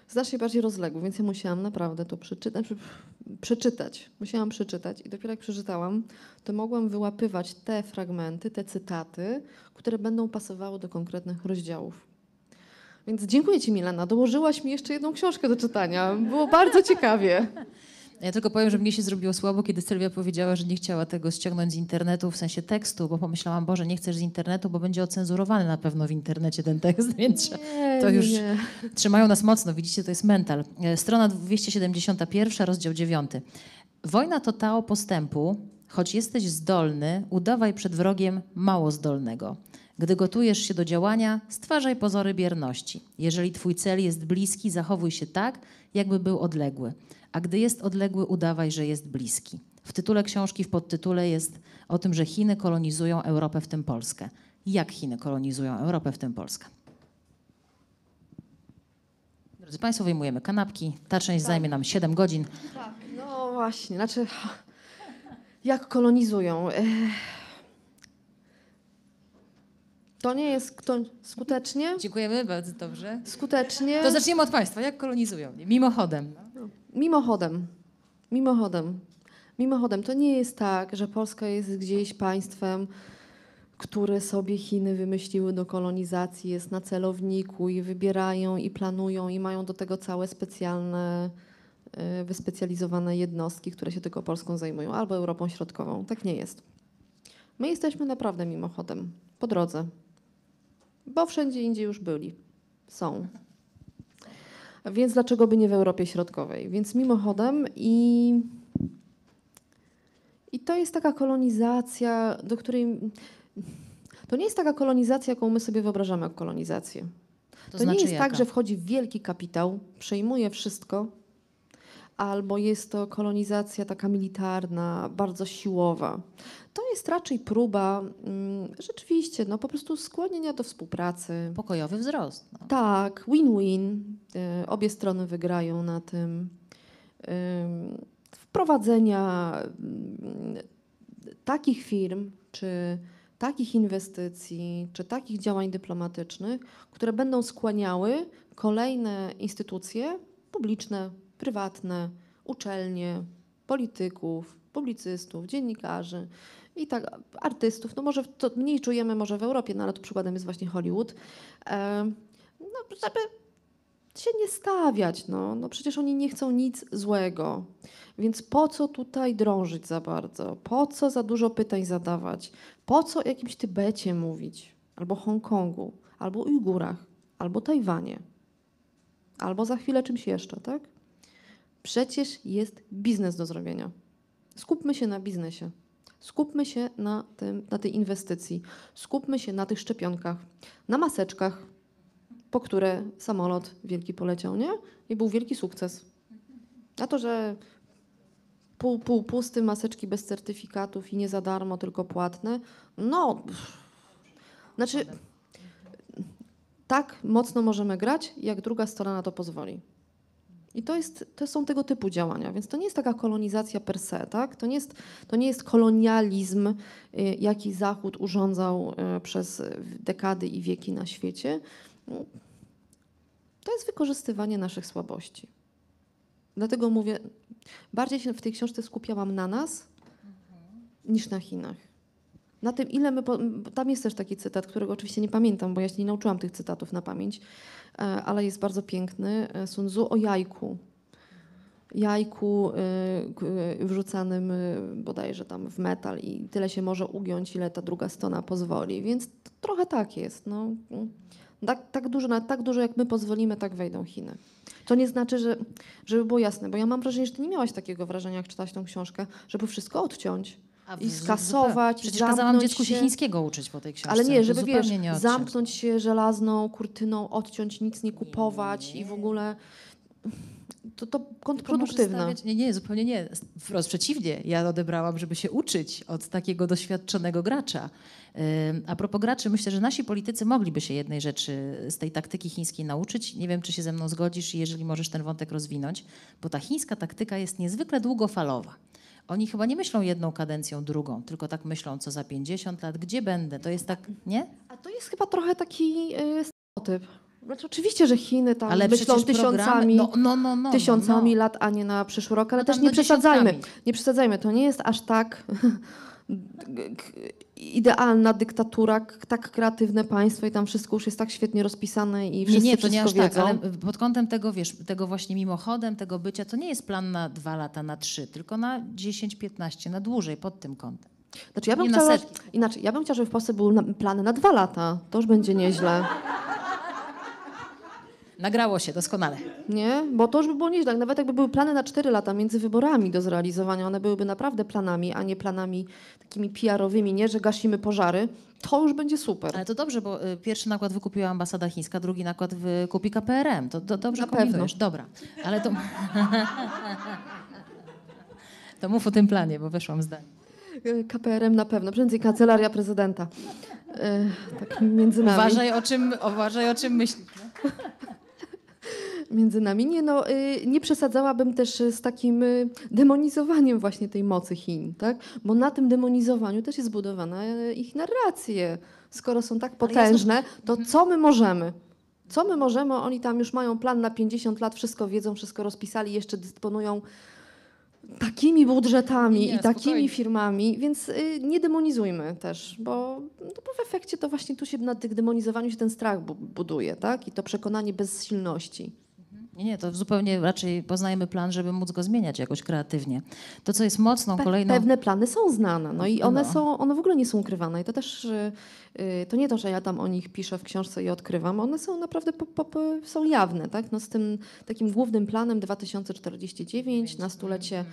znacznie bardziej rozległy, więc ja musiałam naprawdę to przeczytać, przy- przeczytać. Musiałam przeczytać i dopiero jak przeczytałam, to mogłam wyłapywać te fragmenty, te cytaty, które będą pasowały do konkretnych rozdziałów. Więc dziękuję Ci Milena, dołożyłaś mi jeszcze jedną książkę do czytania. Było bardzo ciekawie. Ja tylko powiem, że mnie się zrobiło słabo, kiedy Sylwia powiedziała, że nie chciała tego ściągnąć z internetu, w sensie tekstu, bo pomyślałam, Boże, nie chcesz z internetu, bo będzie ocenzurowany na pewno w internecie ten tekst, więc Nie, To już- nie. trzymają nas mocno. Widzicie, to jest mental. E, Strona 271, rozdział 9. Wojna to tao postępu, choć jesteś zdolny, udawaj przed wrogiem mało zdolnego. Gdy gotujesz się do działania, stwarzaj pozory bierności. Jeżeli twój cel jest bliski, zachowuj się tak, jakby był odległy. A gdy jest odległy, udawaj, że jest bliski. W tytule książki, w podtytule jest o tym, że Chiny kolonizują Europę, w tym Polskę. Jak Chiny kolonizują Europę, w tym Polskę? Drodzy Państwo, wyjmujemy kanapki. Ta część zajmie nam 7 godzin. Tak, no właśnie, znaczy jak kolonizują. Ech. To nie jest kto, skutecznie? Dziękujemy, bardzo dobrze. Skutecznie. To zaczniemy od Państwa. Jak kolonizują? Mimochodem. Mimochodem. Mimochodem. Mimochodem, to nie jest tak, że Polska jest gdzieś państwem, które sobie Chiny wymyśliły do kolonizacji, jest na celowniku i wybierają i planują i mają do tego całe specjalne, y, wyspecjalizowane jednostki, które się tylko Polską zajmują, albo Europą Środkową. Tak nie jest. My jesteśmy naprawdę mimochodem, po drodze, bo wszędzie indziej już byli, są. Więc dlaczego by nie w Europie Środkowej? Więc mimochodem i, i to jest taka kolonizacja, do której... To nie jest taka kolonizacja, jaką my sobie wyobrażamy jak kolonizację. To, znaczy nie jest jaka? tak, że wchodzi wielki kapitał, przejmuje wszystko, albo jest to kolonizacja taka militarna, bardzo siłowa. To jest raczej próba mm, rzeczywiście no, po prostu skłonienia do współpracy, Pokojowy wzrost. No. tak, win-win. Y, Obie strony wygrają na tym. Ym, Wprowadzenia mm, takich firm, czy takich inwestycji, czy takich działań dyplomatycznych, które będą skłaniały kolejne instytucje publiczne, prywatne, uczelnie, polityków, publicystów, dziennikarzy i tak artystów. No może to mniej czujemy może w Europie, no ale tu przykładem jest właśnie Hollywood. Em, no, żeby się nie stawiać. No. no przecież oni nie chcą nic złego. Więc po co tutaj drążyć za bardzo? Po co za dużo pytań zadawać? Po co o jakimś Tybecie mówić? Albo Hongkongu, albo Ujgurach, albo Tajwanie, albo za chwilę czymś jeszcze, tak? Przecież jest biznes do zrobienia. Skupmy się na biznesie. Skupmy się na, tym, na tej inwestycji. Skupmy się na tych szczepionkach, na maseczkach, po które samolot wielki poleciał, nie? I był wielki sukces. A to, że pół, pół pusty, maseczki bez certyfikatów i nie za darmo, tylko płatne, no, pff. znaczy, tak mocno możemy grać, jak druga strona na to pozwoli. I to, jest, to są tego typu działania, więc to nie jest taka kolonizacja per se, tak? To nie jest, to nie jest kolonializm, y, jaki Zachód urządzał y, przez dekady i wieki na świecie. To jest wykorzystywanie naszych słabości. Dlatego mówię, bardziej się w tej książce skupiałam na nas niż na Chinach. Na tym, ile my. Po, tam jest też taki cytat, którego oczywiście nie pamiętam, bo ja się nie nauczyłam tych cytatów na pamięć, ale jest bardzo piękny. e, Sun Tzu o jajku. Jajku y, wrzucanym bodajże tam w metal i tyle się może ugiąć, ile ta druga strona pozwoli. Więc trochę tak jest. No. Tak, tak, dużo, tak dużo, jak my pozwolimy, tak wejdą Chiny. To nie znaczy, że, żeby było jasne, bo ja mam wrażenie, że ty nie miałaś takiego wrażenia, jak czytałaś tą książkę, żeby wszystko odciąć. I skasować, Przecież kazałam dziecku się chińskiego uczyć po tej książce. Ale nie, żeby wiesz, nie zamknąć się żelazną kurtyną, odciąć, nic nie kupować i w ogóle. to, to kontrproduktywne. stawiać- Nie, nie, zupełnie nie. Wprost przeciwnie. Ja odebrałam, żeby się uczyć od takiego doświadczonego gracza. A propos graczy, myślę, że nasi politycy mogliby się jednej rzeczy z tej taktyki chińskiej nauczyć. Nie wiem, czy się ze mną zgodzisz i jeżeli możesz ten wątek rozwinąć, bo ta chińska taktyka jest niezwykle długofalowa. Oni chyba nie myślą jedną kadencją, drugą, tylko tak myślą, co za 50 lat, gdzie będę. To jest tak, nie? A to jest chyba trochę taki y, stereotyp. Znaczy, oczywiście, że Chiny tam Ale myślą tysiącami, no, no, no, no, tysiącami no. lat, a nie na przyszły rok, ale No też nie przesadzajmy. dziesiątkami. Nie przesadzajmy, to nie jest aż tak idealna dyktatura, tak kreatywne państwo i tam wszystko już jest tak świetnie rozpisane i Nie, wszyscy nie, to nie aż tak, wiedzą. ale pod kątem tego, wiesz, tego właśnie mimochodem, tego bycia, to nie jest plan na dwa lata, na trzy, tylko na 10-15, na dłużej, pod tym kątem. Znaczy, ja bym nie chciała, inaczej, ja bym chciała, żeby w Polsce były plany na dwa lata. To już będzie nieźle. Nagrało się doskonale. Nie? Bo to już by było nieźle. Nawet jakby były plany na 4 lata między wyborami do zrealizowania, one byłyby naprawdę planami, a nie planami takimi PR-owymi, nie, że gasimy pożary, to już będzie super. Ale to dobrze, bo y, pierwszy nakład wykupiła ambasada chińska, drugi nakład wykupi KPRM. To do, dobrze Na pewno. kombinujesz. Dobra, ale to... to mów o tym planie, bo weszłam w zdanie. Y, KPRM na pewno, prędzej kancelaria prezydenta. Y, tak między nami. Uważaj o czym, uważaj, o czym myślisz. Między nami. Nie, no, y, nie przesadzałabym też z takim y, demonizowaniem właśnie tej mocy Chin, tak? Bo na tym demonizowaniu też jest zbudowana y, ich narracje. Skoro są tak potężne, to co my możemy? Co my możemy? Oni tam już mają plan na 50 lat, wszystko wiedzą, wszystko rozpisali, jeszcze dysponują takimi budżetami Nie, i takimi spokojnie. firmami, więc y, nie demonizujmy też, bo, no bo w efekcie to właśnie tu się na tych demonizowaniu się ten strach bu- buduje, tak? I to przekonanie bezsilności. Nie, nie, to zupełnie raczej poznajemy plan, żeby móc go zmieniać jakoś kreatywnie. To, co jest mocną, Pe- kolejną... Pewne plany są znane, no i one No. są, one w ogóle nie są ukrywane. I to też, y, to nie to, że ja tam o nich piszę w książce i odkrywam, one są naprawdę, po, po, po, są jawne, tak? No z tym takim głównym planem 2049 na stulecie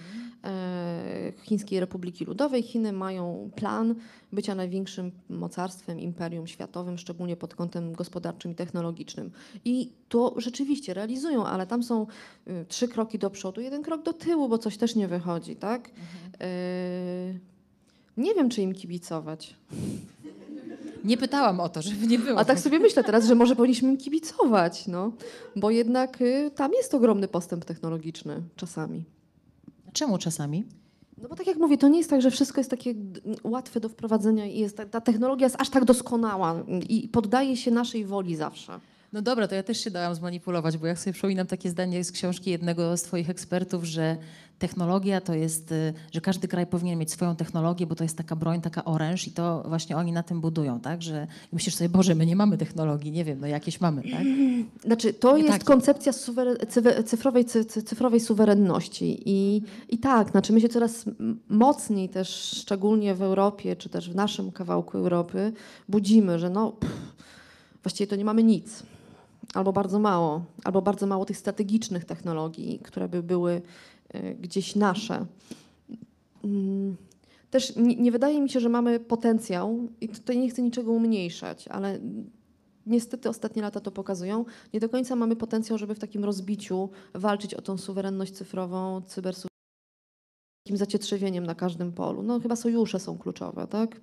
e, Chińskiej Republiki Ludowej. Chiny mają plan bycia największym mocarstwem, imperium światowym, szczególnie pod kątem gospodarczym i technologicznym. I to rzeczywiście realizują, ale tam są y, trzy kroki do przodu, jeden krok do tyłu, bo coś też nie wychodzi, tak? E, nie wiem, czy im kibicować. Nie pytałam o to, żeby nie było. A tak sobie myślę teraz, że może powinniśmy im kibicować, no, bo jednak y, tam jest ogromny postęp technologiczny czasami. Czemu czasami? No bo tak jak mówię, to nie jest tak, że wszystko jest takie łatwe do wprowadzenia i jest, ta, ta technologia jest aż tak doskonała i poddaje się naszej woli zawsze. No dobra, to ja też się dałam zmanipulować, bo jak sobie przypominam takie zdanie z książki jednego z twoich ekspertów, że technologia to jest, y, że każdy kraj powinien mieć swoją technologię, bo to jest taka broń, taka oręż i to właśnie oni na tym budują, tak? Że myślisz sobie, Boże, my nie mamy technologii, nie wiem, no jakieś mamy, tak? Znaczy, to Nie jest takie. koncepcja suweren- cyfrowej, cy- cy- cyfrowej suwerenności. I, I tak, znaczy my się coraz mocniej też, szczególnie w Europie, czy też w naszym kawałku Europy, budzimy, że no, pff, właściwie to nie mamy nic. Albo bardzo mało, albo bardzo mało tych strategicznych technologii, które by były y, gdzieś nasze. Mm, Też nie, nie wydaje mi się, że mamy potencjał, i tutaj nie chcę niczego umniejszać, ale niestety ostatnie lata to pokazują. Nie do końca mamy potencjał, żeby w takim rozbiciu walczyć o tą suwerenność cyfrową, cybersu takim zacietrzewieniem na każdym polu. No chyba sojusze są kluczowe, tak?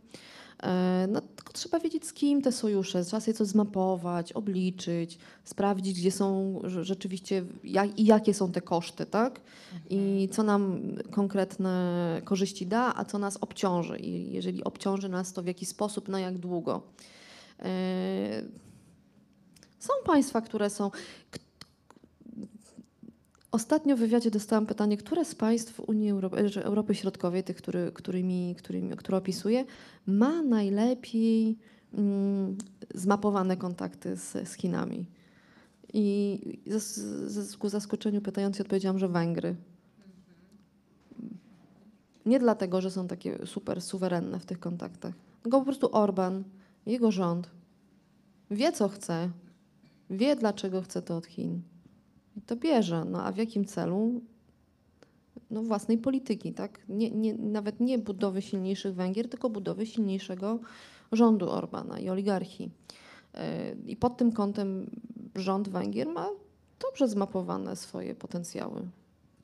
E, No, tylko trzeba wiedzieć, z kim te sojusze. Trzeba sobie coś zmapować, obliczyć, sprawdzić, gdzie są rze- rzeczywiście jak, i jakie są te koszty, tak? I co nam konkretne korzyści da, a co nas obciąży. I jeżeli obciąży nas, to w jaki sposób, na jak długo. E, Są państwa, które są. Ostatnio w wywiadzie dostałam pytanie, które z państw Unii Europy, że Europy Środkowej, tych, który, którymi, którymi, które opisuję, ma najlepiej mm, zmapowane kontakty z, z Chinami. I ku zaskoczeniu pytając odpowiedziałam, że Węgry. Nie dlatego, że są takie super suwerenne w tych kontaktach, tylko po prostu Orban, jego rząd wie, co chce, wie, dlaczego chce to od Chin. To bierze. No a w jakim celu? No własnej polityki, tak? Nie, nie, nawet nie budowy silniejszych Węgier, tylko budowy silniejszego rządu Orbana i oligarchii. Yy, I pod tym kątem rząd Węgier ma dobrze zmapowane swoje potencjały.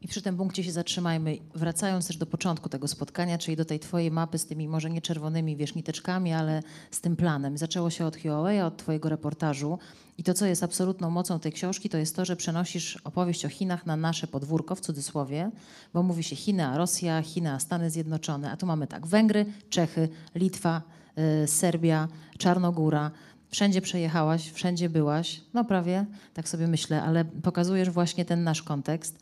I przy tym punkcie się zatrzymajmy, wracając też do początku tego spotkania, czyli do tej twojej mapy z tymi może nie czerwonymi wiesz, niteczkami, ale z tym planem. Zaczęło się od Huawei, od twojego reportażu i to, co jest absolutną mocą tej książki, to jest to, że przenosisz opowieść o Chinach na nasze podwórko, w cudzysłowie, bo mówi się Chiny, a Rosja, Chiny, a Stany Zjednoczone, a tu mamy tak, Węgry, Czechy, Litwa, y, Serbia, Czarnogóra, Wszędzie przejechałaś, wszędzie byłaś, no prawie, tak sobie myślę, ale pokazujesz właśnie ten nasz kontekst.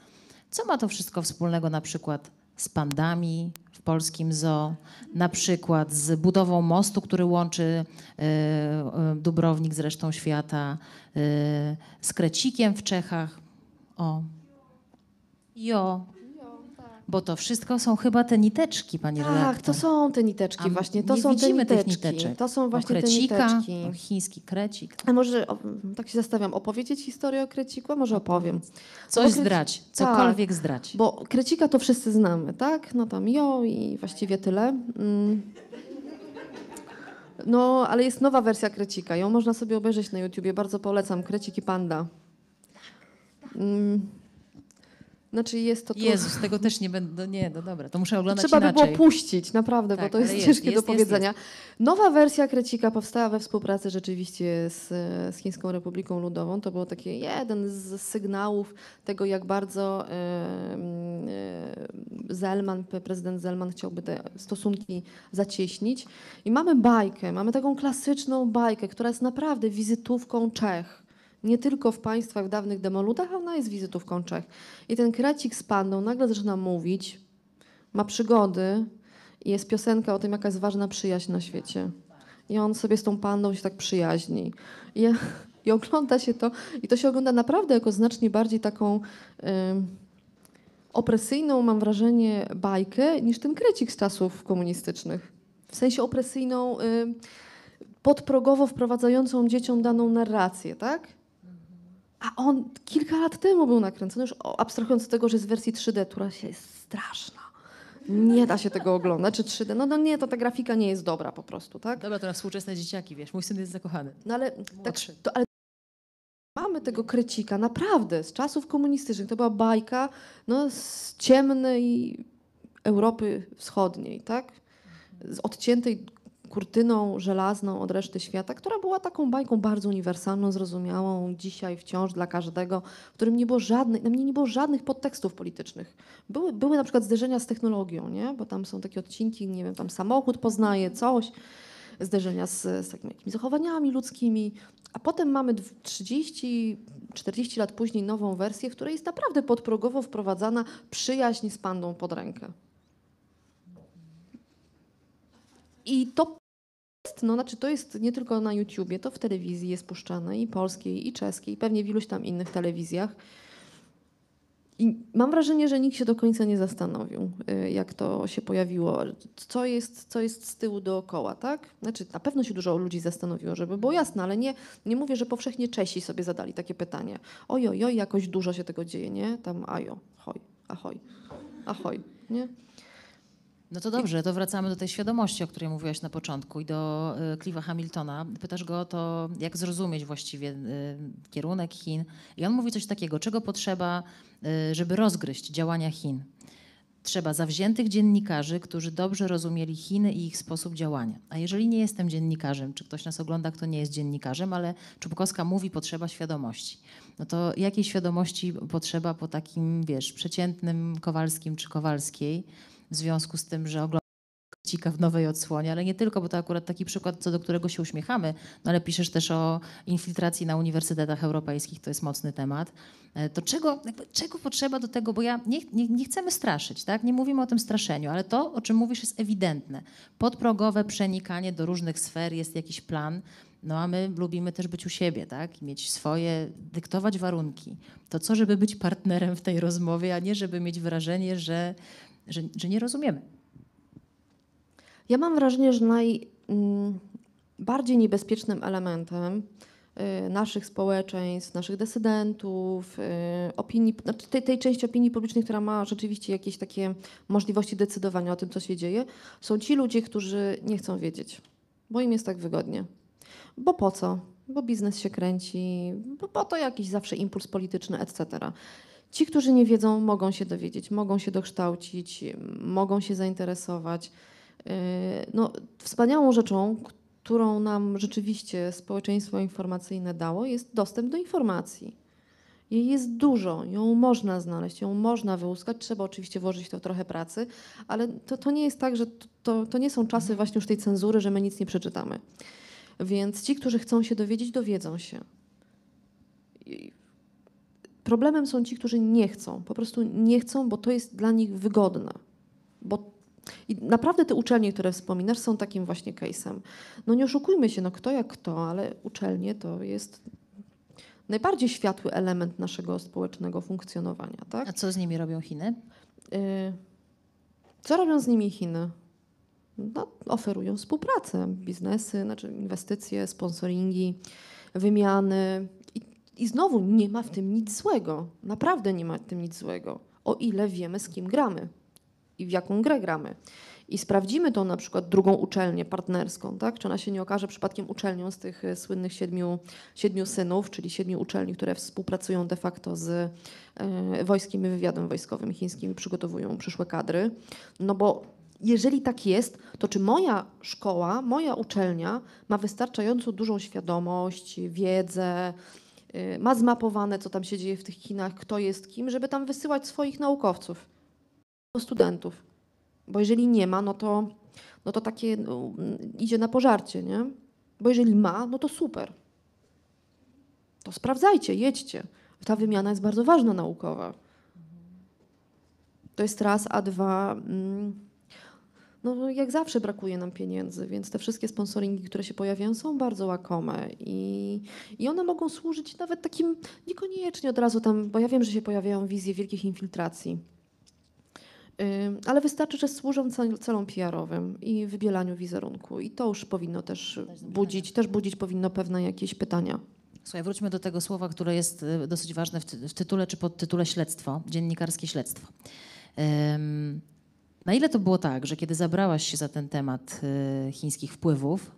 Co ma to wszystko wspólnego na przykład z pandami w polskim zoo, na przykład z budową mostu, który łączy e, e, Dubrownik z resztą świata, e, z Krecikiem w Czechach? O. Jo. Bo to wszystko są chyba te niteczki, pani Tak, redaktor. to są te niteczki A właśnie. To nie są te widzimy tych niteczki. niteczek. To są właśnie te krecika, niteczki. o chiński krecik. A może, o, tak się zastanawiam, opowiedzieć historię o Kreciku? A może opowiem. Coś Bo kreci- zdrać, Tak. cokolwiek zdrać. Bo Krecika to wszyscy znamy, tak? No tam jo i właściwie tyle. Mm. No, ale jest nowa wersja Krecika. Ją można sobie obejrzeć na YouTubie. Bardzo polecam. Krecik i Panda. Mm. Znaczy jest to... Jezus, tego też nie będę. Nie, no dobra, to muszę oglądać Trzeba by inaczej. było puścić, naprawdę, Tak, bo to jest, jest, ciężkie jest, do jest, powiedzenia. Nowa wersja Krecika powstała we współpracy rzeczywiście z, z Chińską Republiką Ludową. To był taki jeden z sygnałów tego, jak bardzo Zelman, prezydent Zelman chciałby te stosunki zacieśnić. I mamy bajkę, mamy taką klasyczną bajkę, która jest naprawdę wizytówką Czech. Nie tylko w państwach, w dawnych demoludach, ona jest wizytówką Czech. I ten krecik z pandą nagle zaczyna mówić, ma przygody i jest piosenka o tym, jaka jest ważna przyjaźń na świecie. I on sobie z tą pandą się tak przyjaźni. I, i ogląda się to, i to się ogląda naprawdę jako znacznie bardziej taką opresyjną, mam wrażenie, bajkę niż ten krecik z czasów komunistycznych. W sensie opresyjną, ym, podprogowo wprowadzającą dzieciom daną narrację, tak? A on kilka lat temu był nakręcony, już abstrahując od tego, że jest w wersji 3D, która się jest straszna. Nie da się tego oglądać, czy 3D. No, no nie, to ta grafika nie jest dobra po prostu, tak? Dobra, to na współczesne dzieciaki, wiesz, mój syn jest zakochany. No ale, tak, to, ale mamy tego krecika, naprawdę, z czasów komunistycznych. To była bajka no, z ciemnej Europy Wschodniej, tak? Z odciętej kurtyną żelazną od reszty świata, która była taką bajką bardzo uniwersalną, zrozumiałą dzisiaj wciąż dla każdego, w którym nie było żadnych, na mnie nie było żadnych podtekstów politycznych. Były, były na przykład zderzenia z technologią, nie? bo tam są takie odcinki, nie wiem, tam samochód poznaje coś, zderzenia z, z takimi zachowaniami ludzkimi, a potem mamy dw- 30, 40 lat później nową wersję, w której jest naprawdę podprogowo wprowadzana przyjaźń z pandą pod rękę. I to no znaczy to jest nie tylko na YouTubie, to w telewizji jest puszczane i polskiej, i czeskiej, pewnie w iluś tam innych telewizjach. I mam wrażenie, że nikt się do końca nie zastanowił, y, jak to się pojawiło, co jest, co jest z tyłu dookoła, tak? Znaczy, na pewno się dużo ludzi zastanowiło, żeby było jasne, ale nie, nie mówię, że powszechnie Czesi sobie zadali takie pytanie. Oj, oj, oj, jakoś dużo się tego dzieje, nie? Tam ajo, hoj, ahoj, ahoj, nie? No to dobrze, to wracamy do tej świadomości, o której mówiłaś na początku i do y, Clive'a Hamiltona. Pytasz go o to, jak zrozumieć właściwie y, kierunek Chin. I on mówi coś takiego, czego potrzeba, y, żeby rozgryźć działania Chin. Trzeba zawziętych dziennikarzy, którzy dobrze rozumieli Chiny i ich sposób działania. A jeżeli nie jestem dziennikarzem, czy ktoś nas ogląda, kto nie jest dziennikarzem, ale Czubkowska mówi, potrzeba świadomości. No to jakiej świadomości potrzeba po takim, wiesz, przeciętnym Kowalskim czy Kowalskiej, w związku z tym, że oglądam Cika w nowej odsłonie, ale nie tylko, bo to akurat taki przykład, co do którego się uśmiechamy, no ale piszesz też o infiltracji na uniwersytetach europejskich, to jest mocny temat. E, To czego, jakby, czego potrzeba do tego, bo ja nie, nie, nie chcemy straszyć, tak? nie mówimy o tym straszeniu, ale to, o czym mówisz jest ewidentne. Podprogowe przenikanie do różnych sfer, jest jakiś plan, no a my lubimy też być u siebie, tak? I mieć swoje, dyktować warunki. To co, żeby być partnerem w tej rozmowie, a nie żeby mieć wrażenie, że, że, że nie rozumiemy. Ja mam wrażenie, że najbardziej niebezpiecznym elementem y, naszych społeczeństw, naszych decydentów, y, opinii, znaczy tej, tej części opinii publicznej, która ma rzeczywiście jakieś takie możliwości decydowania o tym, co się dzieje, są ci ludzie, którzy nie chcą wiedzieć, bo im jest tak wygodnie. Bo po co? bo biznes się kręci, bo to jakiś zawsze impuls polityczny, etc. Ci, którzy nie wiedzą, mogą się dowiedzieć, mogą się dokształcić, mogą się zainteresować. Yy, No, wspaniałą rzeczą, którą nam rzeczywiście społeczeństwo informacyjne dało, jest dostęp do informacji. Jej jest dużo, ją można znaleźć, ją można wyłuskać. Trzeba oczywiście włożyć to trochę pracy, ale to, to nie jest tak, że to, to nie są czasy właśnie już tej cenzury, że my nic nie przeczytamy. Więc ci, którzy chcą się dowiedzieć, dowiedzą się. Problemem są ci, którzy nie chcą. Po prostu nie chcą, bo to jest dla nich wygodne. Bo i naprawdę te uczelnie, które wspominasz, są takim właśnie case'em. No nie oszukujmy się, no kto jak kto, ale uczelnie to jest najbardziej światły element naszego społecznego funkcjonowania, tak? A co z nimi robią Chiny? Y, Co robią z nimi Chiny? No, oferują współpracę, biznesy, znaczy inwestycje, sponsoringi, wymiany. I, I znowu nie ma w tym nic złego. Naprawdę nie ma w tym nic złego. O ile wiemy, z kim gramy i w jaką grę gramy. I sprawdzimy tą na przykład drugą uczelnię partnerską, tak? Czy ona się nie okaże przypadkiem uczelnią z tych e, słynnych siedmiu, siedmiu synów, czyli siedmiu uczelni, które współpracują de facto z e, wojskiem i wywiadem wojskowym chińskim przygotowują przyszłe kadry. No bo jeżeli tak jest, to czy moja szkoła, moja uczelnia ma wystarczająco dużą świadomość, wiedzę, ma zmapowane, co tam się dzieje w tych Chinach, kto jest kim, żeby tam wysyłać swoich naukowców, studentów? Bo jeżeli nie ma, no to, no to takie no, idzie na pożarcie, nie? Bo jeżeli ma, no to super. To sprawdzajcie, jedźcie. Ta wymiana jest bardzo ważna naukowa. To jest raz, a dwa. Mm, no, jak zawsze brakuje nam pieniędzy, więc te wszystkie sponsoringi, które się pojawiają, są bardzo łakome i, i one mogą służyć nawet takim niekoniecznie od razu tam, bo ja wiem, że się pojawiają wizje wielkich infiltracji. Ale wystarczy, że służą cel- celom PR-owym i wybielaniu wizerunku. I to już powinno też budzić, też budzić powinno pewne jakieś pytania. Słuchaj, wróćmy do tego słowa, które jest y, dosyć ważne w, ty- w tytule czy podtytule śledztwo, dziennikarskie śledztwo. Ym, na ile to było tak, że kiedy zabrałaś się za ten temat y, chińskich wpływów,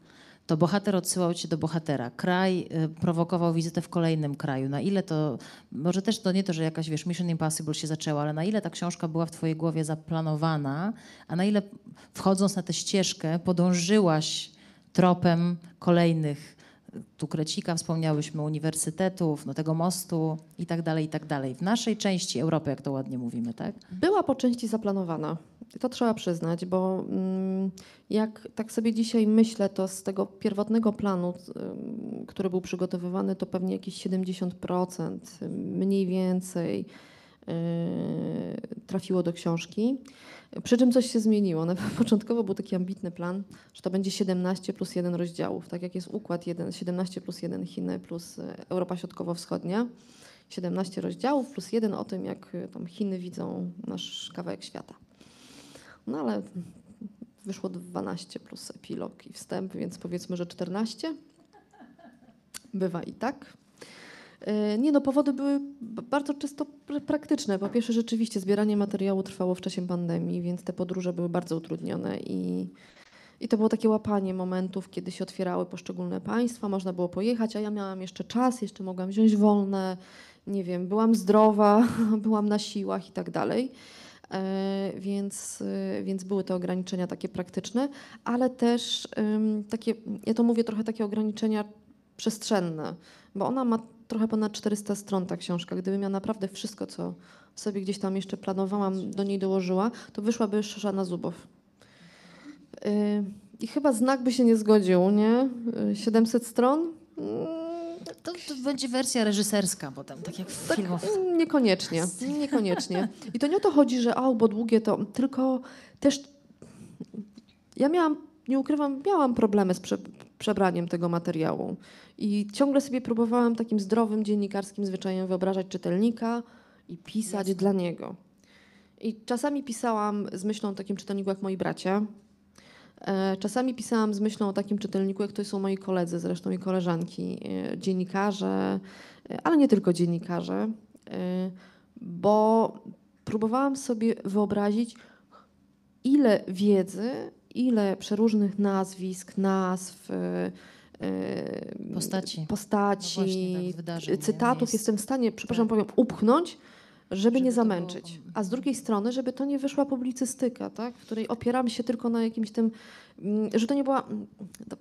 to bohater odsyłał cię do bohatera. Kraj y, prowokował wizytę w kolejnym kraju. Na ile to, może też to nie to, że jakaś, wiesz, Mission Impossible się zaczęła, ale na ile ta książka była w twojej głowie zaplanowana, a na ile wchodząc na tę ścieżkę podążyłaś tropem kolejnych tu Krecika wspomniałyśmy, uniwersytetów, no tego mostu i tak dalej, i tak dalej. W naszej części Europy, jak to ładnie mówimy, tak? Była po części zaplanowana. To trzeba przyznać, bo mm, jak tak sobie dzisiaj myślę, to z tego pierwotnego planu, ym, który był przygotowywany, to pewnie jakieś 70% mniej więcej yy, trafiło do książki. Przy czym coś się zmieniło. Na- Początkowo był taki ambitny plan, że to będzie 17 plus 1 rozdziałów, tak jak jest układ 1, 17 plus 1 Chiny plus e, Europa Środkowo-Wschodnia. 17 rozdziałów plus jeden o tym, jak y, tam Chiny widzą nasz kawałek świata. No ale wyszło 12 plus epilog i wstęp, więc powiedzmy, że 14. Bywa i tak. Y, Nie no, powody były bardzo czysto pr- praktyczne. Po pierwsze, rzeczywiście zbieranie materiału trwało w czasie pandemii, więc te podróże były bardzo utrudnione i, i to było takie łapanie momentów, kiedy się otwierały poszczególne państwa, można było pojechać, a ja miałam jeszcze czas, jeszcze mogłam wziąć wolne, nie wiem, byłam zdrowa, byłam na siłach i tak dalej. E, Więc, e, więc były te ograniczenia takie praktyczne, ale też takie, ja to mówię trochę takie ograniczenia przestrzenne, bo ona ma trochę ponad 400 stron ta książka. Gdybym ja naprawdę wszystko, co sobie gdzieś tam jeszcze planowałam, do niej dołożyła, to wyszłaby Szoszana Zubow. Y, I chyba znak by się nie zgodził, nie? Y, 700 stron? Mm, To, to będzie wersja reżyserska potem, tak jak w Tak, filmach. mm, niekoniecznie, niekoniecznie. I to nie o to chodzi, że o, bo długie to, tylko też ja miałam, nie ukrywam, miałam problemy z prze, przebraniem tego materiału. I ciągle sobie próbowałam takim zdrowym dziennikarskim zwyczajem wyobrażać czytelnika i pisać dla niego. I czasami pisałam z myślą o takim czytelniku jak moi bracia, E, Czasami pisałam z myślą o takim czytelniku, jak to są moi koledzy, zresztą i koleżanki, e, dziennikarze, e, ale nie tylko dziennikarze, bo próbowałam sobie wyobrazić, ile wiedzy, ile przeróżnych nazwisk, nazw, e, e, Postaci. postaci No właśnie, tak, wydarzeń, cytatów Miejsc. jestem w stanie, przepraszam, Tak. powiem, upchnąć, żeby, Żeby nie to było- zamęczyć. A z drugiej strony, żeby to nie wyszła publicystyka, tak? w której opieramy się tylko na jakimś tym, mm, że to nie była mm,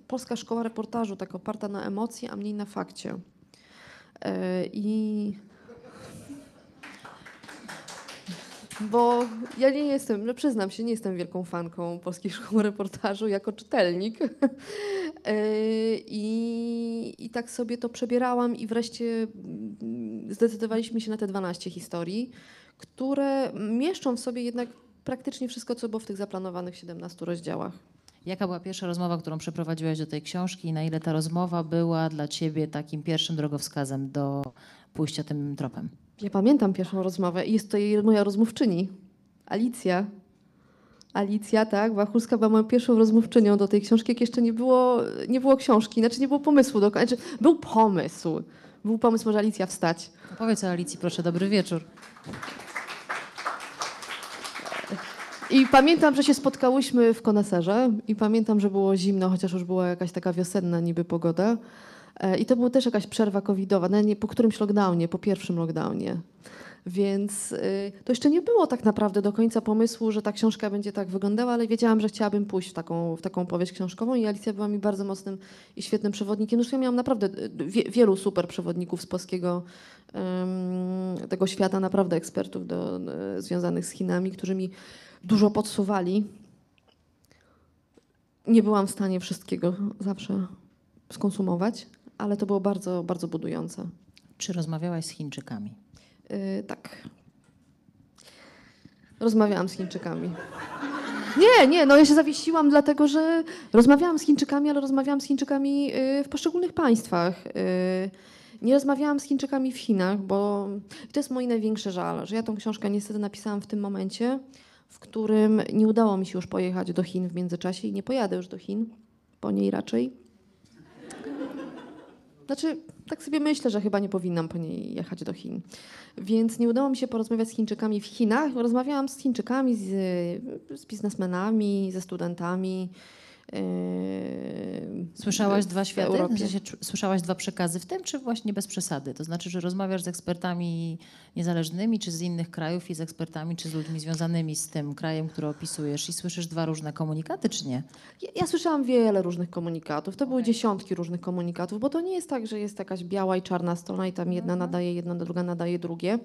polska szkoła reportażu, tak oparta na emocji, a mniej na fakcie. E, I bo ja nie jestem, no przyznam się, nie jestem wielką fanką polskiej szkoły reportażu jako czytelnik. E, I, I tak sobie to przebierałam i wreszcie mm, zdecydowaliśmy się na te 12 historii, które mieszczą w sobie jednak praktycznie wszystko, co było w tych zaplanowanych 17 rozdziałach. Jaka była pierwsza rozmowa, którą przeprowadziłaś do tej książki i na ile ta rozmowa była dla ciebie takim pierwszym drogowskazem do pójścia tym tropem? Ja pamiętam pierwszą rozmowę i jest to jej, moja rozmówczyni, Alicja. Alicja, tak, Wachulska była moją pierwszą rozmówczynią do tej książki, jak jeszcze nie było, nie było książki, znaczy nie było pomysłu. Do, znaczy był pomysł. Był pomysł, może Alicja wstać. Powiedz o Alicji, proszę, dobry wieczór. I pamiętam, że się spotkałyśmy w koneserze i pamiętam, że było zimno, chociaż już była jakaś taka wiosenna niby pogoda. E, I to była też jakaś przerwa covidowa, no nie po którymś lockdownie, po pierwszym lockdownie. Więc y, to jeszcze nie było tak naprawdę do końca pomysłu, że ta książka będzie tak wyglądała, ale wiedziałam, że chciałabym pójść w taką, w taką powieść książkową i Alicja była mi bardzo mocnym i świetnym przewodnikiem. Zresztą ja miałam naprawdę y, wie, wielu super przewodników z polskiego tego świata, naprawdę ekspertów do, związanych z Chinami, którzy mi dużo podsuwali. Nie byłam w stanie wszystkiego zawsze skonsumować, ale to było bardzo, bardzo budujące. Czy rozmawiałaś z Chińczykami? Yy, tak. Rozmawiałam z Chińczykami. Nie, nie, no ja się zawiesiłam, dlatego że rozmawiałam z Chińczykami, ale rozmawiałam z Chińczykami yy, w poszczególnych państwach. Yy, nie rozmawiałam z Chińczykami w Chinach, bo to jest mój największy żal, że ja tą książkę niestety napisałam w tym momencie, w którym nie udało mi się już pojechać do Chin w międzyczasie i nie pojadę już do Chin, po niej raczej. Znaczy, tak sobie myślę, że chyba nie powinnam po niej jechać do Chin. Więc nie udało mi się porozmawiać z Chińczykami w Chinach. Rozmawiałam z Chińczykami, z, z biznesmenami, ze studentami. Yy, Słyszałaś dwa światy? Europie. W sensie, czy- słyszałaś dwa przekazy w tym, czy właśnie bez przesady? To znaczy, że rozmawiasz z ekspertami niezależnymi, czy z innych krajów i z ekspertami, czy z ludźmi związanymi z tym krajem, który opisujesz i słyszysz dwa różne komunikaty, czy nie? Ja, ja słyszałam wiele różnych komunikatów. To były dziesiątki różnych komunikatów, bo to nie jest tak, że jest jakaś biała i czarna strona i tam jedna nadaje jedno, druga nadaje drugie.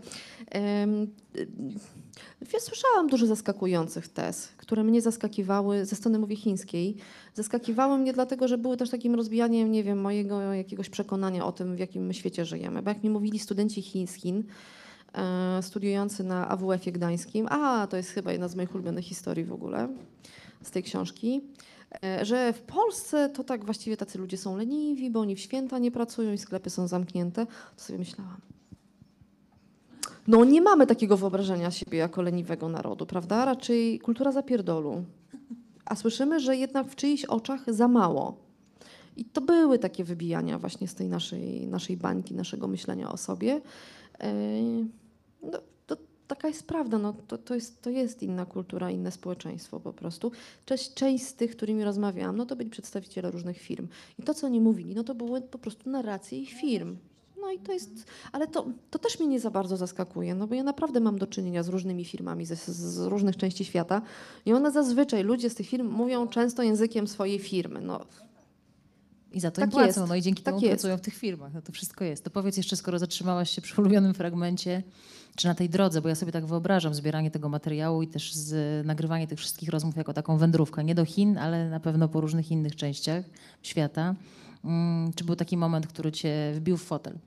Ja słyszałam dużo zaskakujących tez, które mnie zaskakiwały ze strony mówię chińskiej. Zaskakiwały mnie dlatego, że były też takim rozbijaniem, nie wiem, mojego jakiegoś przekonania o tym, w jakim my świecie żyjemy. Bo jak mi mówili studenci Chin, e, studiujący na AWF-ie gdańskim, a to jest chyba jedna z moich ulubionych historii w ogóle z tej książki, e, że w Polsce to tak właściwie tacy ludzie są leniwi, bo oni w święta nie pracują i sklepy są zamknięte. To sobie myślałam. No nie mamy takiego wyobrażenia siebie jako leniwego narodu, prawda? Raczej kultura zapierdolu. A słyszymy, że jednak w czyichś oczach za mało. I to były takie wybijania właśnie z tej naszej, naszej bańki, naszego myślenia o sobie. E, No, to taka jest prawda, no, to, to, jest, to jest inna kultura, inne społeczeństwo po prostu. Część, część z tych, którymi rozmawiałam, no to byli przedstawiciele różnych firm. I to, co oni mówili, no to były po prostu narracje ich firm. No i to jest, ale to, to też mnie nie za bardzo zaskakuje, no bo ja naprawdę mam do czynienia z różnymi firmami ze, z różnych części świata i one zazwyczaj, ludzie z tych firm mówią często językiem swojej firmy. No, I za to Tak im płacą, jest. no i dzięki Tak temu jest. pracują w tych firmach. No to wszystko jest. To powiedz jeszcze, skoro zatrzymałaś się przy ulubionym fragmencie, czy na tej drodze, bo ja sobie tak wyobrażam zbieranie tego materiału i też z, nagrywanie tych wszystkich rozmów jako taką wędrówkę, nie do Chin, ale na pewno po różnych innych częściach świata. Mm, czy był taki moment, który cię wbił w fotel?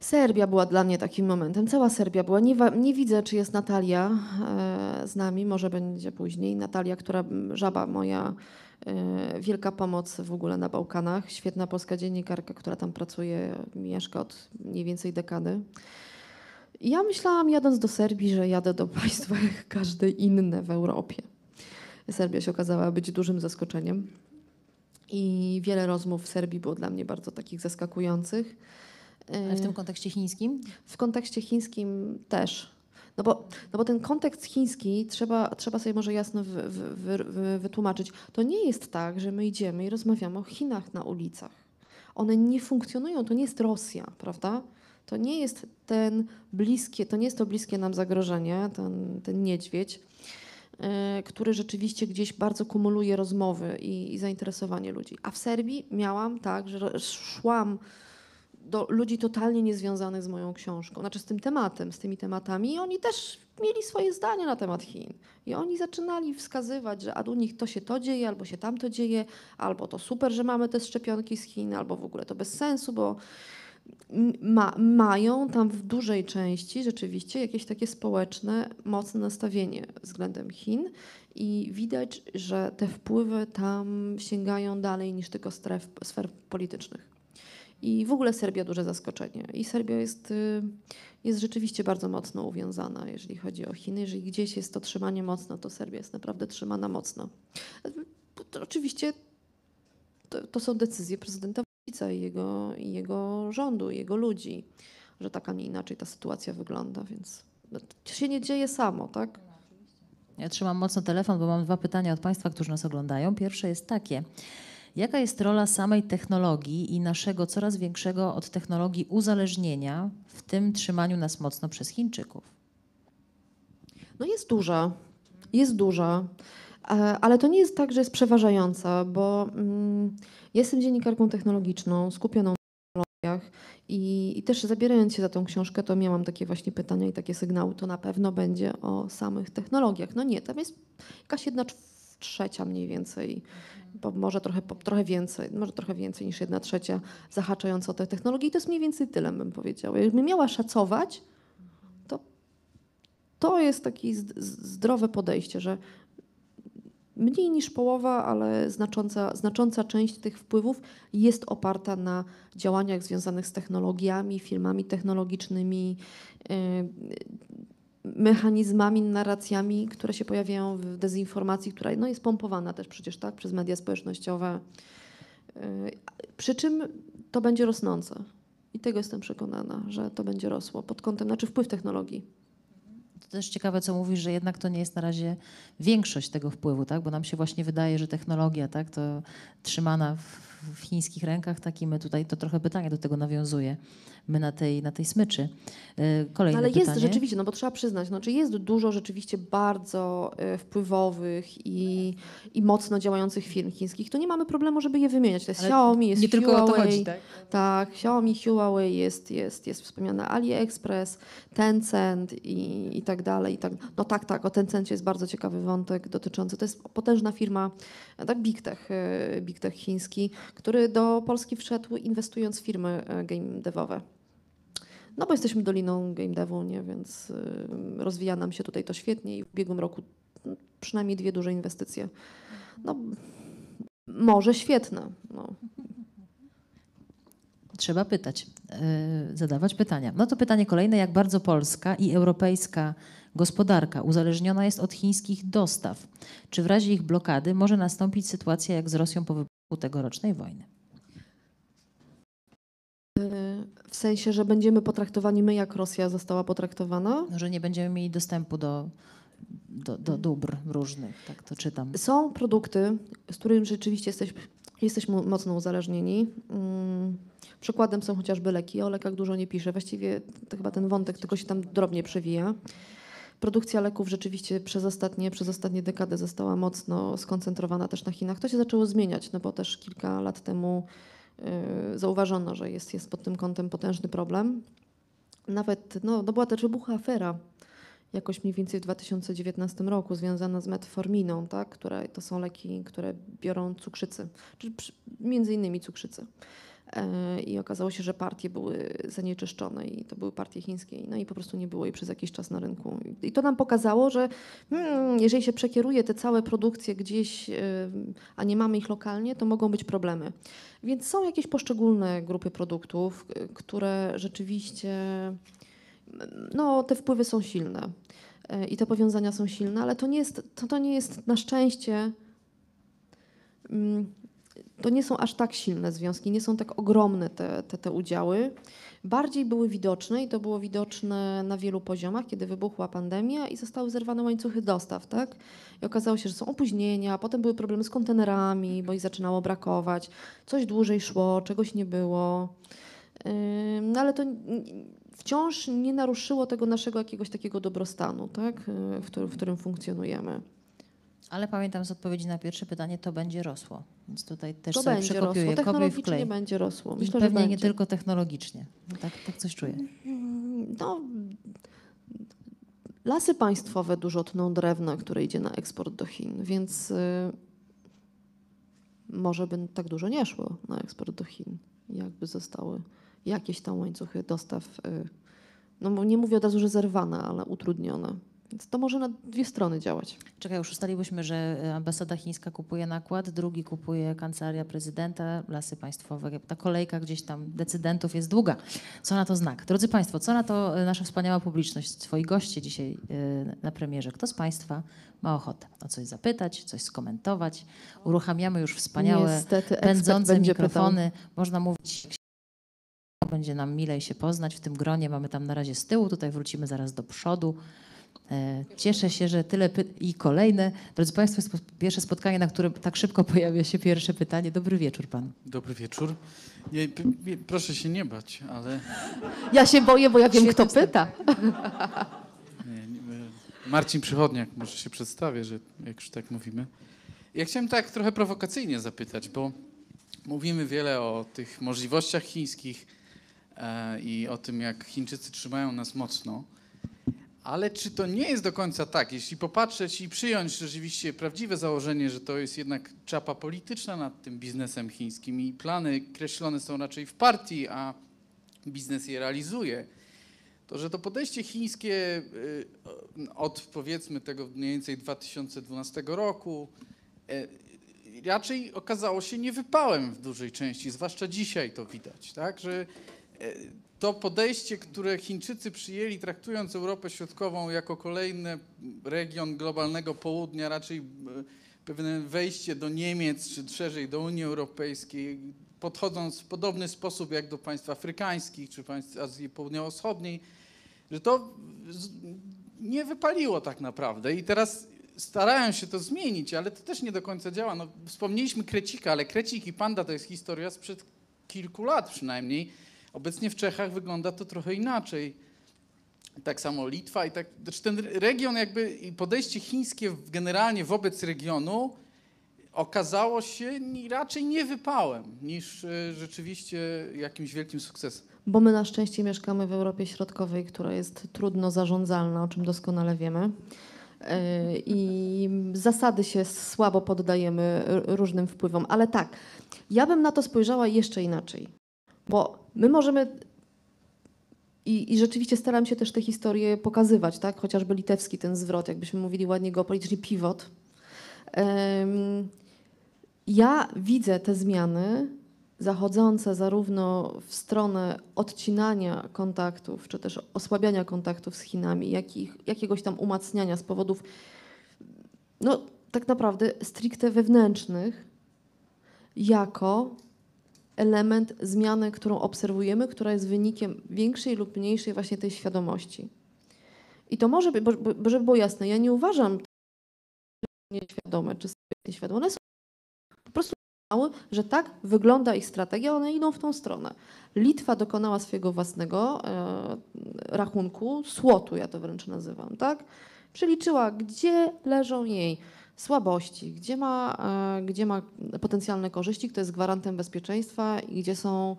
Serbia była dla mnie takim momentem. Cała Serbia była. Nie, nie widzę, czy jest Natalia e, z nami, może będzie później. Natalia, która żaba moja, e, wielka pomoc w ogóle na Bałkanach. Świetna polska dziennikarka, która tam pracuje, mieszka od mniej więcej dekady. Ja myślałam, jadąc do Serbii, że jadę do państwa jak każde inne w Europie. Serbia się okazała być dużym zaskoczeniem. I wiele rozmów w Serbii było dla mnie bardzo takich zaskakujących. Ale w tym kontekście chińskim? w kontekście chińskim też. No bo, no bo ten kontekst chiński trzeba, trzeba sobie może jasno wy, wy, wy, wy, wytłumaczyć. To nie jest tak, że my idziemy i rozmawiamy o Chinach na ulicach. One nie funkcjonują, to nie jest Rosja, prawda? To nie jest ten bliskie, to nie jest to bliskie nam zagrożenie, ten, ten niedźwiedź, yy, który rzeczywiście gdzieś bardzo kumuluje rozmowy i, i zainteresowanie ludzi. A w Serbii miałam tak, że szłam do ludzi totalnie niezwiązanych z moją książką, znaczy z tym tematem, z tymi tematami i oni też mieli swoje zdanie na temat Chin. I oni zaczynali wskazywać, że a u nich to się to dzieje, albo się tam to dzieje, albo to super, że mamy te szczepionki z Chin, albo w ogóle to bez sensu, bo ma, mają tam w dużej części rzeczywiście jakieś takie społeczne, mocne nastawienie względem Chin i widać, że te wpływy tam sięgają dalej niż tylko stref, sfer politycznych. I w ogóle Serbia duże zaskoczenie. I Serbia jest, y, jest rzeczywiście bardzo mocno uwiązana, jeżeli chodzi o Chiny. Jeżeli gdzieś jest to trzymanie mocno, to Serbia jest naprawdę trzymana mocno. To oczywiście to, to są decyzje prezydenta Vučića i jego, i jego rządu, i jego ludzi, że tak, a nie inaczej ta sytuacja wygląda, więc no, to się nie dzieje samo, tak? Ja trzymam mocno telefon, bo mam dwa pytania od Państwa, którzy nas oglądają. Pierwsze jest takie. Jaka jest rola samej technologii i naszego coraz większego od technologii uzależnienia w tym trzymaniu nas mocno przez Chińczyków? No jest duża, jest duża, e, ale to nie jest tak, że jest przeważająca, bo mm, jestem dziennikarką technologiczną, skupioną na technologiach i, i też zabierając się za tą książkę, to miałam takie właśnie pytania i takie sygnały, to na pewno będzie o samych technologiach. No nie, tam jest jakaś jedna trzecia mniej więcej może trochę, trochę więcej, może trochę więcej niż jedna trzecia zahaczająca o te technologie. I to jest mniej więcej tyle, bym powiedziała. Jakbym miała szacować, to to jest takie zdrowe podejście, że mniej niż połowa, ale znacząca, znacząca część tych wpływów jest oparta na działaniach związanych z technologiami, filmami technologicznymi, yy, mechanizmami, narracjami, które się pojawiają w dezinformacji, która no, jest pompowana też przecież tak przez media społecznościowe. Yy, przy czym to będzie rosnące. I tego jestem przekonana, że to będzie rosło pod kątem, znaczy wpływ technologii. To też ciekawe, co mówisz, że jednak to nie jest na razie większość tego wpływu, tak? bo nam się właśnie wydaje, że technologia tak, to trzymana w, w chińskich rękach, tak i my tutaj, to trochę pytanie do tego nawiązuje my na tej, na tej smyczy. E, kolejne Ale pytanie. jest rzeczywiście, no bo trzeba przyznać, no, czy jest dużo rzeczywiście bardzo e, wpływowych i, i mocno działających firm chińskich, to nie mamy problemu, żeby je wymieniać. To jest Ale Xiaomi, jest nie Huawei. tylko o to chodzi, tak? Tak, Xiaomi, Huawei, jest, jest, jest wspomniana AliExpress, Tencent i, i tak dalej. I tak. No tak, tak, o Tencencie jest bardzo ciekawy wątek dotyczący, to jest potężna firma, tak, Big Tech, e, Big Tech chiński, który do Polski wszedł inwestując w firmy game devowe. No bo jesteśmy doliną game devu, nie? więc y, rozwija nam się tutaj to świetnie i w ubiegłym roku przynajmniej dwie duże inwestycje. No, może świetne. No. Trzeba pytać, zadawać pytania. No to pytanie kolejne, jak bardzo polska i europejska gospodarka uzależniona jest od chińskich dostaw? Czy w razie ich blokady może nastąpić sytuacja jak z Rosją po wybuchu tegorocznej wojny? W sensie, że będziemy potraktowani my, jak Rosja została potraktowana? No, że nie będziemy mieli dostępu do, do, do dóbr różnych, tak to czytam. Są produkty, z którymi rzeczywiście jesteś, jesteśmy mocno uzależnieni. Hmm. Przykładem są chociażby leki. O lekach dużo nie piszę. Właściwie to chyba ten wątek tylko się tam drobnie przewija. Produkcja leków rzeczywiście przez ostatnie, przez ostatnie dekady została mocno skoncentrowana też na Chinach. To się zaczęło zmieniać, no bo też kilka lat temu Y, zauważono, że jest, jest pod tym kątem potężny problem. Nawet no, no była też wybuchła afera jakoś mniej więcej w 2019 roku związana z metforminą, tak, które to są leki, które biorą cukrzycy, czyli między innymi cukrzycy. E, I okazało się, że partie były zanieczyszczone i to były partie chińskie. No i po prostu nie było jej przez jakiś czas na rynku. I to nam pokazało, że hmm, jeżeli się przekieruje te całe produkcje gdzieś, e, a nie mamy ich lokalnie, to mogą być problemy. Więc są jakieś poszczególne grupy produktów, które rzeczywiście, no te wpływy są silne e, i te powiązania są silne, ale to nie jest, to, to nie jest na szczęście mm, to nie są aż tak silne związki, nie są tak ogromne te, te, te udziały, bardziej były widoczne i to było widoczne na wielu poziomach, kiedy wybuchła pandemia i zostały zerwane łańcuchy dostaw, tak? I okazało się, że są opóźnienia, potem były problemy z kontenerami, bo ich zaczynało brakować, coś dłużej szło, czegoś nie było. No ale to wciąż nie naruszyło tego naszego jakiegoś takiego dobrostanu, tak? Y, w, którym, w którym funkcjonujemy. Ale pamiętam z odpowiedzi na pierwsze pytanie, to będzie rosło. Więc tutaj też To sobie będzie przekopiuję rosło, technologicznie będzie rosło. Myślę, pewnie nie tylko technologicznie. Tak, tak coś czuję. No, lasy państwowe dużo tną drewna, które idzie na eksport do Chin, więc y, może by tak dużo nie szło na eksport do Chin, jakby zostały jakieś tam łańcuchy dostaw, y, no nie mówię od razu, że zerwane, ale utrudnione. Więc to może na dwie strony działać. Czekaj, już ustaliłyśmy, że e, ambasada chińska kupuje nakład, drugi kupuje kancelaria prezydenta, lasy państwowe. Ta kolejka gdzieś tam decydentów jest długa. Co na to znak? Drodzy Państwo, co na to e, nasza wspaniała publiczność, swoi goście dzisiaj e, na premierze? Kto z Państwa ma ochotę o coś zapytać, coś skomentować? Uruchamiamy już wspaniałe Niestety pędzące mikrofony. Można mówić, będzie nam milej się poznać w tym gronie. Mamy tam na razie z tyłu, tutaj wrócimy zaraz do przodu. E, Cieszę się, że tyle py- i kolejne. Drodzy Państwo, jest pierwsze spotkanie, na którym tak szybko pojawia się pierwsze pytanie. Dobry wieczór Pan. Dobry wieczór. Nie, proszę się nie bać, ale. Ja się boję, bo ja wiem, kto pyta. nie, nie, Marcin Przychodniak, może się przedstawię, że jak już tak mówimy. Ja chciałem tak trochę prowokacyjnie zapytać, bo mówimy wiele o tych możliwościach chińskich e, i o tym, jak Chińczycy trzymają nas mocno. Ale czy to nie jest do końca tak? Jeśli popatrzeć i przyjąć rzeczywiście prawdziwe założenie, że to jest jednak czapa polityczna nad tym biznesem chińskim i plany kreślone są raczej w partii, a biznes je realizuje, to że to podejście chińskie y, od powiedzmy tego mniej więcej 2012 roku y, raczej okazało się niewypałem w dużej części, zwłaszcza dzisiaj to widać, tak, że y, to podejście, które Chińczycy przyjęli, traktując Europę Środkową jako kolejny region globalnego południa, raczej y, pewne wejście do Niemiec, czy szerzej do Unii Europejskiej, podchodząc w podobny sposób jak do państw afrykańskich, czy państw Azji Południowo-Wschodniej, że to nie wypaliło tak naprawdę. I teraz starają się to zmienić, ale to też nie do końca działa. No, wspomnieliśmy Krecika, ale Krecik i Panda to jest historia sprzed kilku lat przynajmniej. Obecnie w Czechach wygląda to trochę inaczej. Tak samo Litwa i tak. Znaczy ten region jakby i podejście chińskie generalnie wobec regionu okazało się raczej niewypałem niż e, rzeczywiście jakimś wielkim sukcesem. Bo my na szczęście mieszkamy w Europie Środkowej, która jest trudno zarządzalna, o czym doskonale wiemy. Yy, I zasady się słabo poddajemy różnym wpływom. Ale tak, ja bym na to spojrzała jeszcze inaczej. Bo my możemy. I, I rzeczywiście staram się też te historie pokazywać, tak? Chociażby litewski ten zwrot, jakbyśmy mówili ładnie geopolitycznie, pivot. Em, ja widzę te zmiany zachodzące zarówno w stronę odcinania kontaktów, czy też osłabiania kontaktów z Chinami, jak i jakiegoś tam umacniania z powodów, no tak naprawdę stricte wewnętrznych, jako element zmiany, którą obserwujemy, która jest wynikiem większej lub mniejszej właśnie tej świadomości. I to może być, bo, żeby było jasne, ja nie uważam nieświadome czy nieświadome, one są po prostu że tak wygląda ich strategia, one idą w tą stronę. Litwa dokonała swojego własnego e, rachunku, słotu ja to wręcz nazywam, tak? Przeliczyła, gdzie leżą jej słabości, gdzie ma, e, gdzie ma potencjalne korzyści, kto jest gwarantem bezpieczeństwa i gdzie są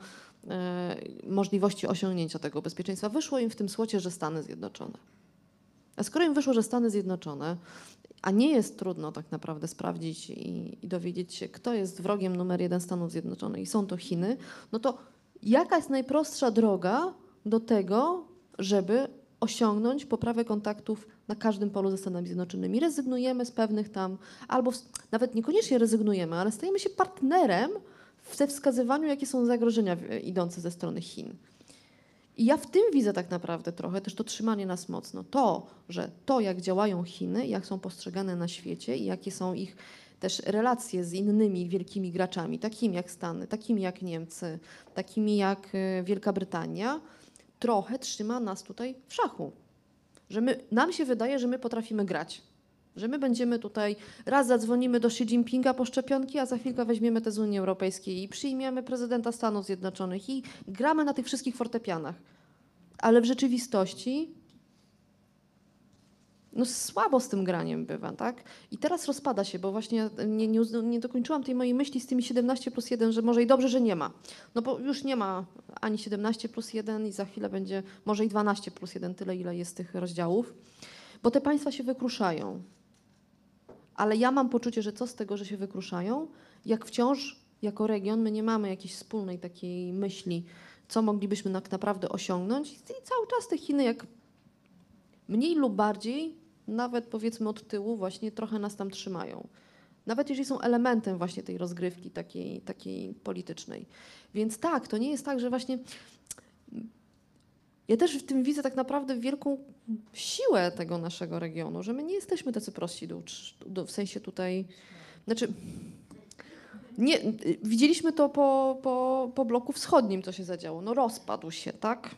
e, możliwości osiągnięcia tego bezpieczeństwa. Wyszło im w tym słocie, że Stany Zjednoczone. A skoro im wyszło, że Stany Zjednoczone, a nie jest trudno tak naprawdę sprawdzić i, i dowiedzieć się, kto jest wrogiem numer jeden Stanów Zjednoczonych i są to Chiny, no to jaka jest najprostsza droga do tego, żeby osiągnąć poprawę kontaktów na każdym polu ze Stanami Zjednoczonymi? Rezygnujemy z pewnych tam, albo nawet niekoniecznie rezygnujemy, ale stajemy się partnerem w ze wskazywaniu, jakie są zagrożenia idące ze strony Chin. I ja w tym widzę tak naprawdę trochę też to trzymanie nas mocno. To, że to, jak działają Chiny, jak są postrzegane na świecie i jakie są ich też relacje z innymi wielkimi graczami, takimi jak Stany, takimi jak Niemcy, takimi jak y, Wielka Brytania, trochę trzyma nas tutaj w szachu. Że my, nam się wydaje, że my potrafimy grać. Że my będziemy tutaj, raz zadzwonimy do Xi Jinpinga po szczepionki, a za chwilkę weźmiemy te z Unii Europejskiej i przyjmiemy prezydenta Stanów Zjednoczonych i gramy na tych wszystkich fortepianach. Ale w rzeczywistości no słabo z tym graniem bywa, tak? I teraz rozpada się, bo właśnie nie, nie, nie dokończyłam tej mojej myśli z tymi 17 plus 1, że może i dobrze, że nie ma. No bo już nie ma ani 17 plus 1 i za chwilę będzie może i 12 plus 1, tyle ile jest tych rozdziałów. Bo te państwa się wykruszają. Ale ja mam poczucie, że co z tego, że się wykruszają, jak wciąż jako region my nie mamy jakiejś wspólnej takiej myśli, co moglibyśmy tak naprawdę osiągnąć. I cały czas te Chiny, jak mniej lub bardziej, nawet powiedzmy od tyłu, właśnie trochę nas tam trzymają. Nawet jeżeli są elementem właśnie tej rozgrywki takiej, takiej politycznej. Więc tak, to nie jest tak, że właśnie. Ja też w tym widzę tak naprawdę wielką siłę tego naszego regionu, że my nie jesteśmy tacy prości do, do, w sensie tutaj. Znaczy. Nie, widzieliśmy to po, po, po bloku wschodnim, co się zadziało. No rozpadł się, tak?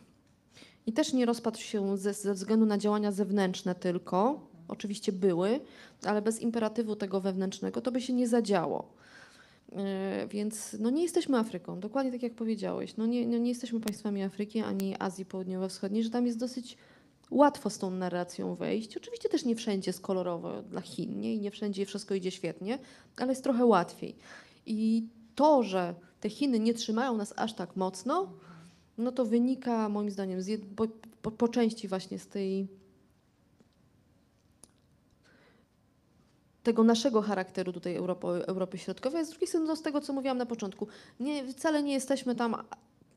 I też nie rozpadł się ze, ze względu na działania zewnętrzne tylko. Oczywiście były, ale bez imperatywu tego wewnętrznego to by się nie zadziało. Yy, Więc no nie jesteśmy Afryką, dokładnie tak jak powiedziałeś. No nie, no nie jesteśmy państwami Afryki ani Azji Południowo-Wschodniej, że tam jest dosyć łatwo z tą narracją wejść. Oczywiście też nie wszędzie jest kolorowo dla Chin nie? i nie wszędzie wszystko idzie świetnie, ale jest trochę łatwiej. I to, że te Chiny nie trzymają nas aż tak mocno, no to wynika moim zdaniem z po, po, po części właśnie z tej tego naszego charakteru tutaj Europy, Europy Środkowej, a z drugiej strony no, z tego, co mówiłam na początku, nie, wcale nie jesteśmy tam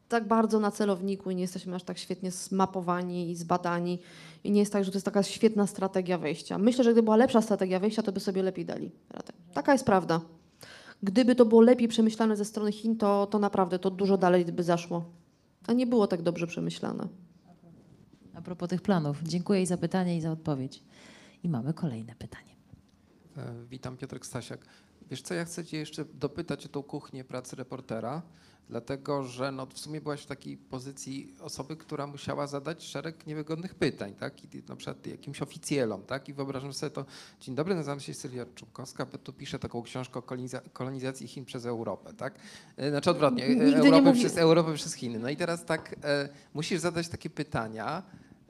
tak bardzo na celowniku i nie jesteśmy aż tak świetnie zmapowani i zbadani i nie jest tak, że to jest taka świetna strategia wejścia. Myślę, że gdyby była lepsza strategia wejścia, to by sobie lepiej dali radę. Taka jest prawda. Gdyby to było lepiej przemyślane ze strony Chin, to, to naprawdę to dużo dalej by zaszło. A nie było tak dobrze przemyślane. A propos tych planów, dziękuję i za pytanie, i za odpowiedź. I mamy kolejne pytanie. E, Witam, Piotrek Stasiak. Wiesz co, ja chcę cię jeszcze dopytać o tą kuchnię pracy reportera, dlatego że no, w sumie byłaś w takiej pozycji osoby, która musiała zadać szereg niewygodnych pytań, tak? I na przykład jakimś oficjelom, tak? I wyobrażam sobie to, dzień dobry, nazywam się Sylwia Czubkowska, bo tu piszę taką książkę o koloniza- kolonizacji Chin przez Europę, tak? E, Znaczy odwrotnie, e, Nigdy mówi- przez Europę przez Chiny. No i teraz tak, e, musisz zadać takie pytania,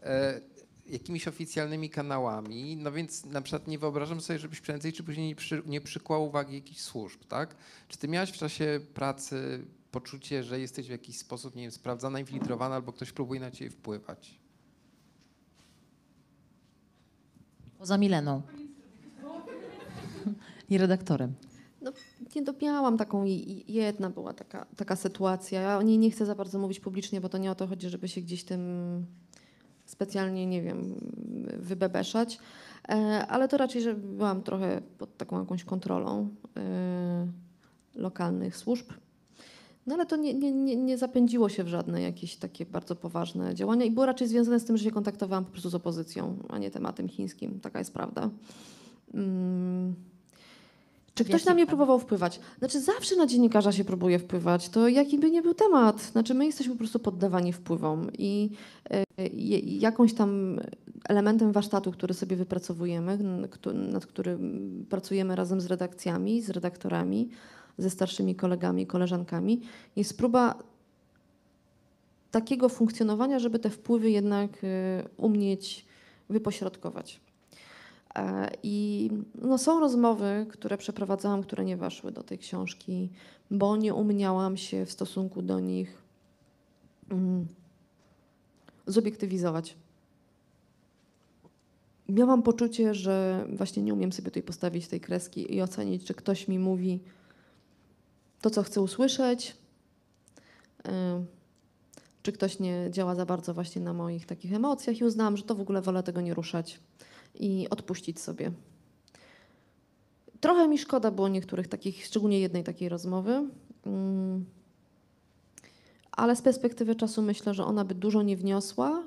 e, jakimiś oficjalnymi kanałami, no więc na przykład nie wyobrażam sobie, żebyś prędzej czy później nie, przy, nie przykłał uwagi jakichś służb, tak? Czy ty miałaś w czasie pracy poczucie, że jesteś w jakiś sposób, nie wiem, sprawdzana, infiltrowana albo ktoś próbuje na ciebie wpływać? Poza Mileną. I redaktorem. No, nie do- miałam taką, jedna była taka, taka sytuacja. Ja o niej nie chcę za bardzo mówić publicznie, bo to nie o to chodzi, żeby się gdzieś tym specjalnie, nie wiem, wybebeszać. E, ale to raczej, że byłam trochę pod taką jakąś kontrolą e, lokalnych służb. No ale to nie, nie, nie, nie zapędziło się w żadne jakieś takie bardzo poważne działania i było raczej związane z tym, że się kontaktowałam po prostu z opozycją, a nie tematem chińskim. Taka jest prawda. Mm. Czy ktoś na mnie próbował wpływać? Znaczy zawsze na dziennikarza się próbuje wpływać. To jaki by nie był temat. Znaczy my jesteśmy po prostu poddawani wpływom i je- jakąś tam elementem warsztatu, który sobie wypracowujemy, nad którym pracujemy razem z redakcjami, z redaktorami, ze starszymi kolegami i koleżankami, jest próba takiego funkcjonowania, żeby te wpływy jednak e, umieć wypośrodkować. E, I no, są rozmowy, które przeprowadzałam, które nie weszły do tej książki, bo nie umiałam się w stosunku do nich mm, zobiektywizować. Miałam poczucie, że właśnie nie umiem sobie tutaj postawić tej kreski i ocenić, czy ktoś mi mówi to, co chcę usłyszeć, czy ktoś nie działa za bardzo właśnie na moich takich emocjach i uznałam, że to w ogóle wolę tego nie ruszać i odpuścić sobie. Trochę mi szkoda było niektórych takich, szczególnie jednej takiej rozmowy, mm, ale z perspektywy czasu myślę, że ona by dużo nie wniosła,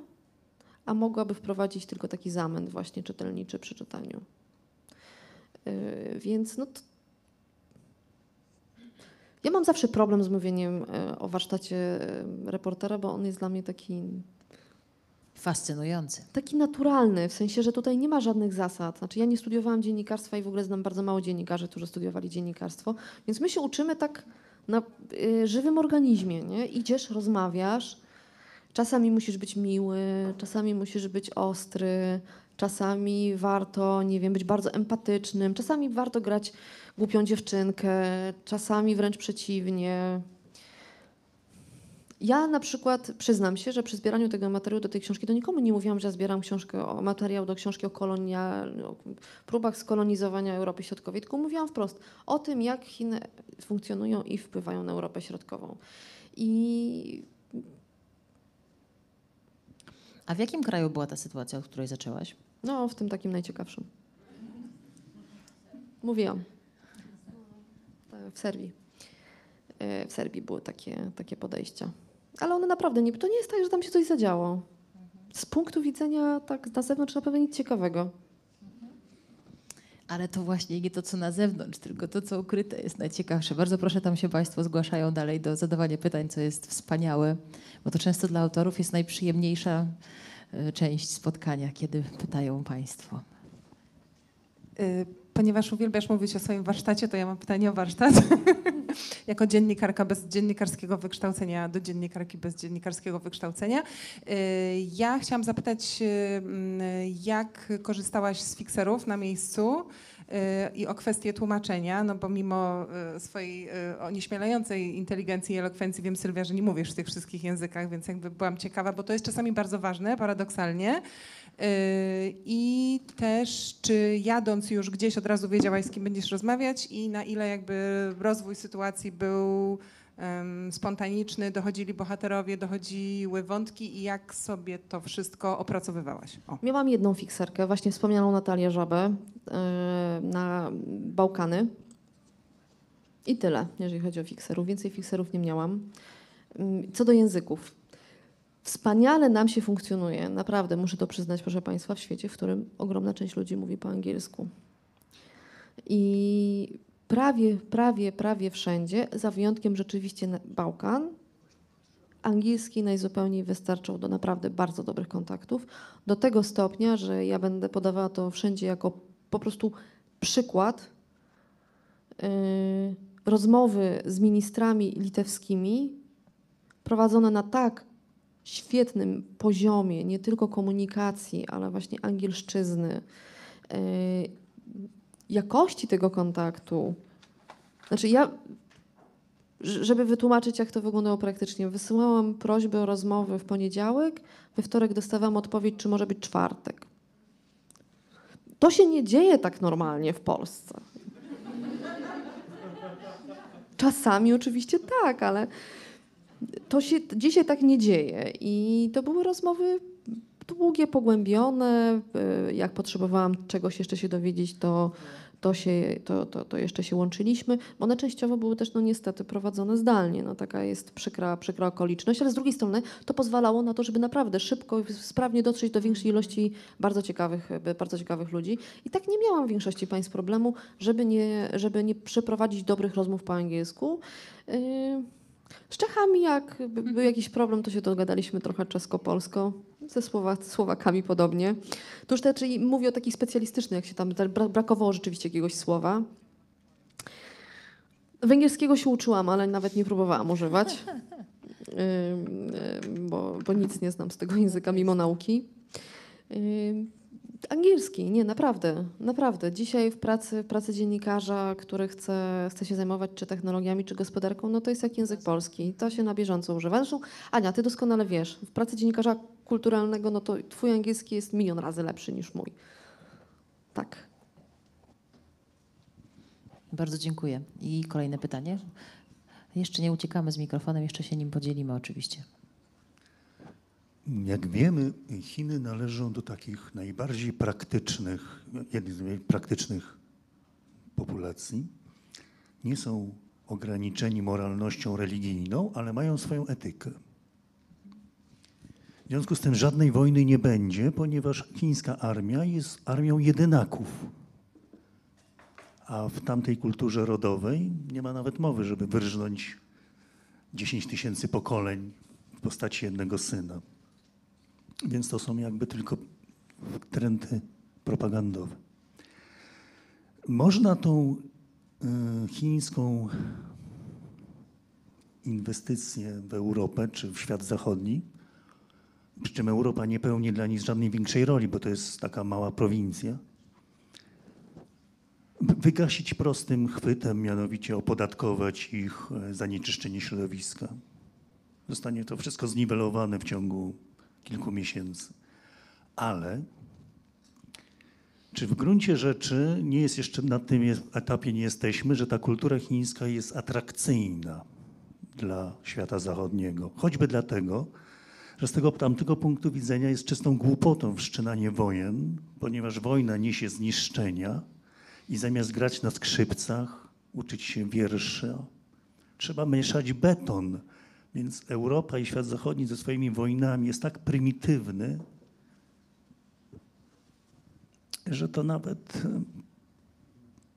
a mogłaby wprowadzić tylko taki zamęt właśnie czytelniczy przy czytaniu. Yy, Więc no to ja mam zawsze problem z mówieniem e, o warsztacie e, reportera, bo on jest dla mnie taki Fascynujący. taki naturalny, w sensie, że tutaj nie ma żadnych zasad. Znaczy, ja nie studiowałam dziennikarstwa i w ogóle znam bardzo mało dziennikarzy, którzy studiowali dziennikarstwo, więc my się uczymy tak na y, żywym organizmie, nie? Idziesz, rozmawiasz, czasami musisz być miły, czasami musisz być ostry, czasami warto, nie wiem, być bardzo empatycznym, czasami warto grać głupią dziewczynkę, czasami wręcz przeciwnie. Ja na przykład przyznam się, że przy zbieraniu tego materiału do tej książki, to nikomu nie mówiłam, że ja zbieram książkę o, materiał do książki o, kolonia, o próbach skolonizowania Europy Środkowej, tylko mówiłam wprost o tym, jak Chiny funkcjonują i wpływają na Europę Środkową. I A w jakim kraju była ta sytuacja, od której zaczęłaś? no, w tym takim najciekawszym. Mówiłam. W Serbii. E, W Serbii były takie, takie podejścia. Ale one naprawdę nie. To nie jest tak, że tam się coś zadziało. Z punktu widzenia tak na zewnątrz na pewno nic ciekawego. Ale to właśnie nie to, co na zewnątrz, tylko to, co ukryte jest najciekawsze. Bardzo proszę, tam się Państwo zgłaszają dalej do zadawania pytań, co jest wspaniałe, bo to często dla autorów jest najprzyjemniejsza e, część spotkania, kiedy pytają Państwo. Y, Ponieważ uwielbiasz mówić o swoim warsztacie, to ja mam pytanie o warsztat. jako dziennikarka bez dziennikarskiego wykształcenia do dziennikarki bez dziennikarskiego wykształcenia. Y, Ja chciałam zapytać, y, mm, jak korzystałaś z fikserów na miejscu y, i o kwestię tłumaczenia, no bo mimo swojej onieśmielającej inteligencji i elokwencji wiem, Sylwia, że nie mówisz w tych wszystkich językach, więc jakby byłam ciekawa, bo to jest czasami bardzo ważne, paradoksalnie. Yy, I też, czy jadąc już gdzieś od razu wiedziałaś, z kim będziesz rozmawiać i na ile jakby rozwój sytuacji był em, spontaniczny, dochodzili bohaterowie, dochodziły wątki i jak sobie to wszystko opracowywałaś? O. Miałam jedną fikserkę, właśnie wspomnianą Natalię Żabę e, na Bałkany. I tyle, jeżeli chodzi o fikserów. Więcej fikserów nie miałam. Mm, Co do języków. Wspaniale nam się funkcjonuje, naprawdę muszę to przyznać, proszę Państwa, w świecie, w którym ogromna część ludzi mówi po angielsku. I prawie, prawie, prawie wszędzie, za wyjątkiem rzeczywiście Bałkan, angielski najzupełniej wystarczał do naprawdę bardzo dobrych kontaktów. Do tego stopnia, że ja będę podawała to wszędzie jako po prostu przykład yy, rozmowy z ministrami litewskimi prowadzone na tak świetnym poziomie, nie tylko komunikacji, ale właśnie angielszczyzny, yy, jakości tego kontaktu. Znaczy ja żeby wytłumaczyć, jak to wyglądało praktycznie. Wysyłałam prośbę o rozmowę w poniedziałek, we wtorek dostawałam odpowiedź, czy może być czwartek. To się nie dzieje tak normalnie w Polsce. Czasami oczywiście tak, ale to się dzisiaj tak nie dzieje. I to były rozmowy długie, pogłębione. Y, Jak potrzebowałam czegoś jeszcze się dowiedzieć, to, to, się, to, to, to jeszcze się łączyliśmy. One częściowo były też no niestety prowadzone zdalnie. No, taka jest przykra, przykra okoliczność, ale z drugiej strony to pozwalało na to, żeby naprawdę szybko, sprawnie dotrzeć do większej ilości bardzo ciekawych, e, bardzo ciekawych ludzi. I tak nie miałam w większości państw problemu, żeby nie, żeby nie przeprowadzić dobrych rozmów po angielsku. Yy, z Czechami, jak by był jakiś problem, to się dogadaliśmy trochę czesko-polsko. Ze Słowa, Słowakami podobnie. To już też i mówię o takich specjalistycznych, jak się tam bra- brakowało rzeczywiście jakiegoś słowa. Węgierskiego się uczyłam, ale nawet nie próbowałam używać, bo, bo nic nie znam z tego języka mimo nauki. Angielski, nie, naprawdę, naprawdę. Dzisiaj w pracy, w pracy dziennikarza, który chce, chce się zajmować czy technologiami, czy gospodarką, no to jest jak język polski. To się na bieżąco używa. Zresztą, Ania, ty doskonale wiesz, w pracy dziennikarza kulturalnego, no to twój angielski jest milion razy lepszy niż mój. Tak. Bardzo dziękuję. I kolejne pytanie. Jeszcze nie uciekamy z mikrofonem, jeszcze się nim podzielimy oczywiście. Jak wiemy, Chiny należą do takich najbardziej praktycznych, jednej z najbardziej praktycznych populacji. Nie są ograniczeni moralnością religijną, ale mają swoją etykę. W związku z tym żadnej wojny nie będzie, ponieważ chińska armia jest armią jedynaków. A w tamtej kulturze rodowej nie ma nawet mowy, żeby wyrżnąć 10 tysięcy pokoleń w postaci jednego syna. Więc to są jakby tylko trendy propagandowe. Można tą y, chińską inwestycję w Europę czy w świat zachodni, przy czym Europa nie pełni dla nich żadnej większej roli, bo to jest taka mała prowincja, wygasić prostym chwytem, mianowicie opodatkować ich e, zanieczyszczenie środowiska. Zostanie to wszystko zniwelowane w ciągu kilku miesięcy. Ale czy w gruncie rzeczy nie jest jeszcze na tym etapie nie jesteśmy, że ta kultura chińska jest atrakcyjna dla świata zachodniego? Choćby dlatego, że z tego tamtego punktu widzenia jest czystą głupotą wszczynanie wojen, ponieważ wojna niesie zniszczenia i zamiast grać na skrzypcach, uczyć się wiersza, trzeba mieszać beton. Więc Europa i świat zachodni ze swoimi wojnami jest tak prymitywny, że to nawet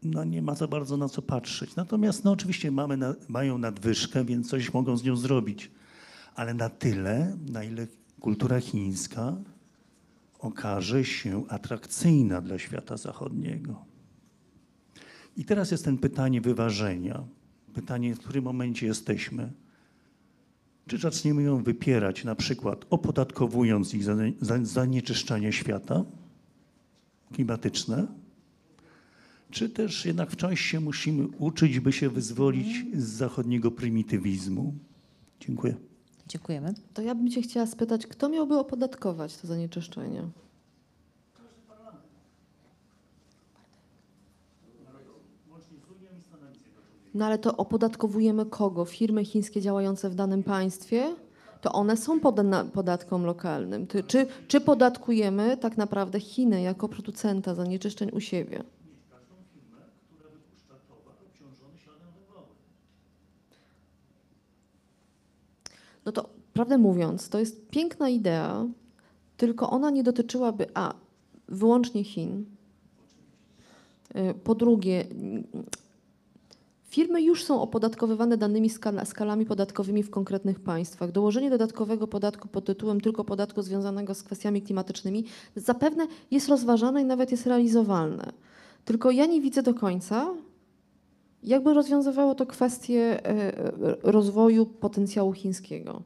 no, nie ma za bardzo na co patrzeć. Natomiast no, oczywiście mamy na, mają nadwyżkę, więc coś mogą z nią zrobić. Ale na tyle, na ile kultura chińska okaże się atrakcyjna dla świata zachodniego. I teraz jest ten pytanie wyważenia. Pytanie, w którym momencie jesteśmy. Czy zaczniemy ją wypierać, na przykład opodatkowując ich zanieczyszczenie świata klimatyczne, czy też jednak wciąż się musimy uczyć, by się wyzwolić z zachodniego prymitywizmu? Dziękuję. Dziękujemy. To ja bym cię chciała spytać, kto miałby opodatkować to zanieczyszczenie? No ale to opodatkowujemy kogo? Firmy chińskie działające w danym państwie? To one są podatkom lokalnym. Czy, czy podatkujemy tak naprawdę Chiny jako producenta zanieczyszczeń u siebie? No to prawdę mówiąc, to jest piękna idea, tylko ona nie dotyczyłaby a wyłącznie Chin. Y, Po drugie, firmy już są opodatkowywane danymi skala, skalami podatkowymi w konkretnych państwach. Dołożenie dodatkowego podatku pod tytułem tylko podatku związanego z kwestiami klimatycznymi zapewne jest rozważane i nawet jest realizowalne. Tylko ja nie widzę do końca, jakby rozwiązywało to kwestię e, e, rozwoju potencjału chińskiego.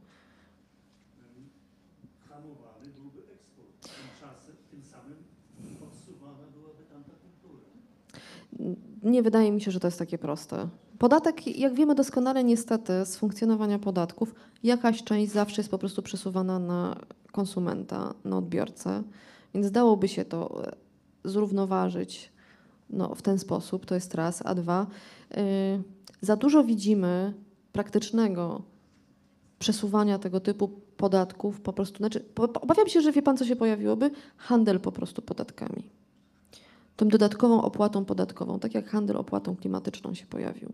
Nie wydaje mi się, że to jest takie proste. Podatek, jak wiemy doskonale niestety z funkcjonowania podatków, jakaś część zawsze jest po prostu przesuwana na konsumenta, na odbiorcę, więc dałoby się to e, zrównoważyć no, w ten sposób, to jest raz, a dwa, y, za dużo widzimy praktycznego przesuwania tego typu podatków, po prostu, znaczy, obawiam się, że wie pan, co się pojawiłoby? Handel po prostu podatkami. Tą dodatkową opłatą podatkową, tak jak handel opłatą klimatyczną się pojawił.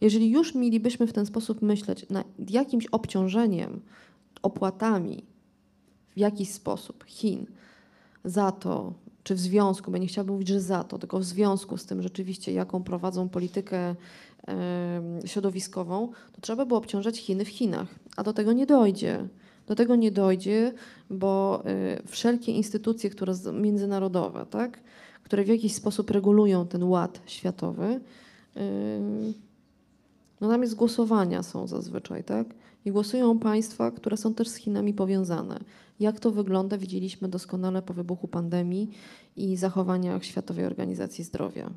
Jeżeli już mielibyśmy w ten sposób myśleć nad jakimś obciążeniem, opłatami w jakiś sposób Chin za to, czy w związku, bo nie chciałabym mówić, że za to, tylko w związku z tym rzeczywiście, jaką prowadzą politykę em, środowiskową, to trzeba było obciążać Chiny w Chinach, a do tego nie dojdzie. Do tego nie dojdzie, bo y, wszelkie instytucje, które międzynarodowe, tak, które w jakiś sposób regulują ten ład światowy, y, no tam jest głosowania są zazwyczaj, tak? I głosują państwa, które są też z Chinami powiązane. Jak to wygląda, widzieliśmy doskonale po wybuchu pandemii i zachowaniach Światowej Organizacji Zdrowia.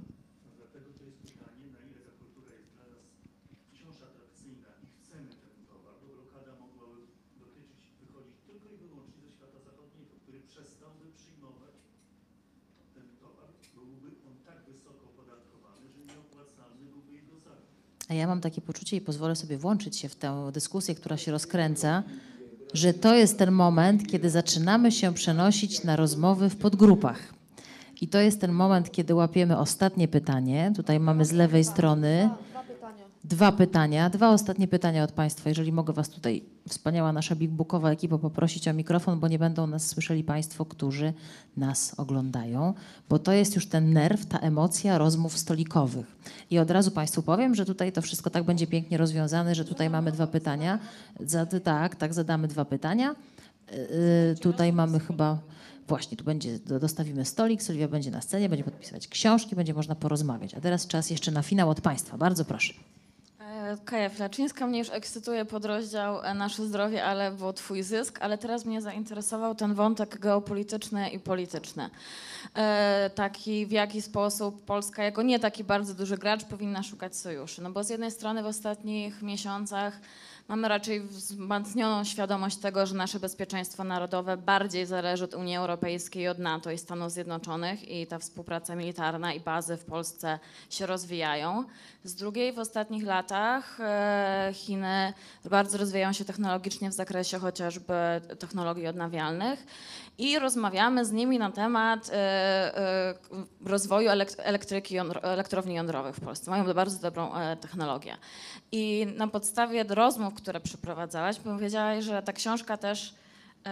A ja mam takie poczucie i pozwolę sobie włączyć się w tę dyskusję, która się rozkręca, że to jest ten moment, kiedy zaczynamy się przenosić na rozmowy w podgrupach. I to jest ten moment, kiedy łapiemy ostatnie pytanie. Tutaj mamy z lewej strony dwa pytania, dwa ostatnie pytania od Państwa. Jeżeli mogę Was tutaj, wspaniała nasza Big Bookowa ekipa, poprosić o mikrofon, bo nie będą nas słyszeli Państwo, którzy nas oglądają, bo to jest już ten nerw, ta emocja rozmów stolikowych. I od razu Państwu powiem, że tutaj to wszystko tak będzie pięknie rozwiązane, że tutaj mamy dwa pytania. Tak, tak, zadamy dwa pytania. y, tutaj mamy chyba, właśnie tu będzie, do- dostawimy stolik, Sylwia będzie na scenie, będzie podpisywać książki, będzie można porozmawiać. A teraz czas jeszcze na finał od Państwa. Bardzo proszę. Kaja Flaczyńska mnie już ekscytuje podrozdział e, Nasze Zdrowie, ale było Twój zysk, ale teraz mnie zainteresował ten wątek geopolityczny i polityczny. E, taki, w jaki sposób Polska, jako nie taki bardzo duży gracz, powinna szukać sojuszy. No bo z jednej strony w ostatnich miesiącach mamy raczej wzmacnioną świadomość tego, że nasze bezpieczeństwo narodowe bardziej zależy od Unii Europejskiej, od NATO i Stanów Zjednoczonych i ta współpraca militarna i bazy w Polsce się rozwijają. Z drugiej w ostatnich latach e, Chiny bardzo rozwijają się technologicznie w zakresie chociażby technologii odnawialnych i rozmawiamy z nimi na temat e, e, rozwoju elek- elektryki, elektrowni jądrowych w Polsce. Mają bardzo dobrą e, technologię. I na podstawie rozmów, które przeprowadzałaś, powiedziałaś, że ta książka też,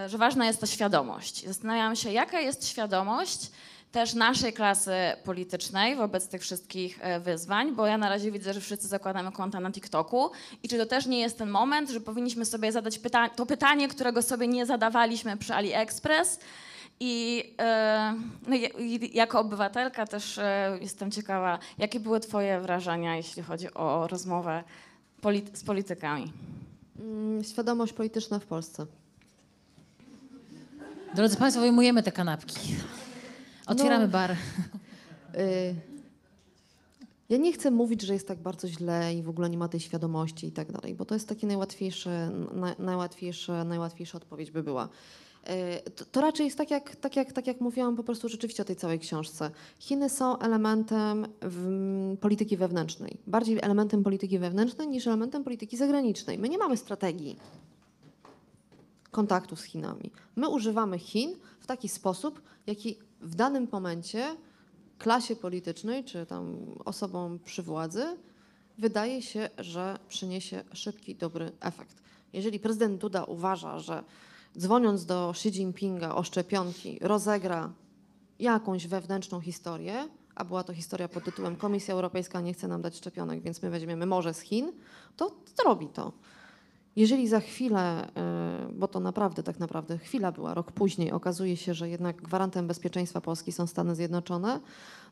że ważna jest ta świadomość. Zastanawiałam się, jaka jest świadomość też naszej klasy politycznej wobec tych wszystkich e, wyzwań, bo ja na razie widzę, że wszyscy zakładamy konta na TikToku i czy to też nie jest ten moment, że powinniśmy sobie zadać pyta- to pytanie, którego sobie nie zadawaliśmy przy AliExpress i, e, no, jako obywatelka też e, jestem ciekawa, jakie były twoje wrażenia, jeśli chodzi o rozmowę polit- z politykami? Mm, Świadomość polityczna w Polsce. Drodzy Państwo, wyjmujemy te kanapki. Otwieramy No. bar. Y, Ja nie chcę mówić, że jest tak bardzo źle i w ogóle nie ma tej świadomości i tak dalej, bo to jest takie najłatwiejsze, na, najłatwiejsze, najłatwiejsza odpowiedź by była. Y, To, to raczej jest tak jak, tak, jak, tak jak mówiłam po prostu rzeczywiście o tej całej książce. Chiny są elementem w, polityki wewnętrznej, bardziej elementem polityki wewnętrznej niż elementem polityki zagranicznej. My nie mamy strategii kontaktu z Chinami. My używamy Chin w taki sposób, jaki w danym momencie klasie politycznej czy tam osobom przy władzy wydaje się, że przyniesie szybki, dobry efekt. Jeżeli prezydent Duda uważa, że dzwoniąc do Xi Jinpinga o szczepionki rozegra jakąś wewnętrzną historię, a była to historia pod tytułem Komisja Europejska nie chce nam dać szczepionek, więc my weźmiemy może z Chin, to zrobi to. Jeżeli za chwilę, y, bo to naprawdę, tak naprawdę chwila była, rok później, okazuje się, że jednak gwarantem bezpieczeństwa Polski są Stany Zjednoczone,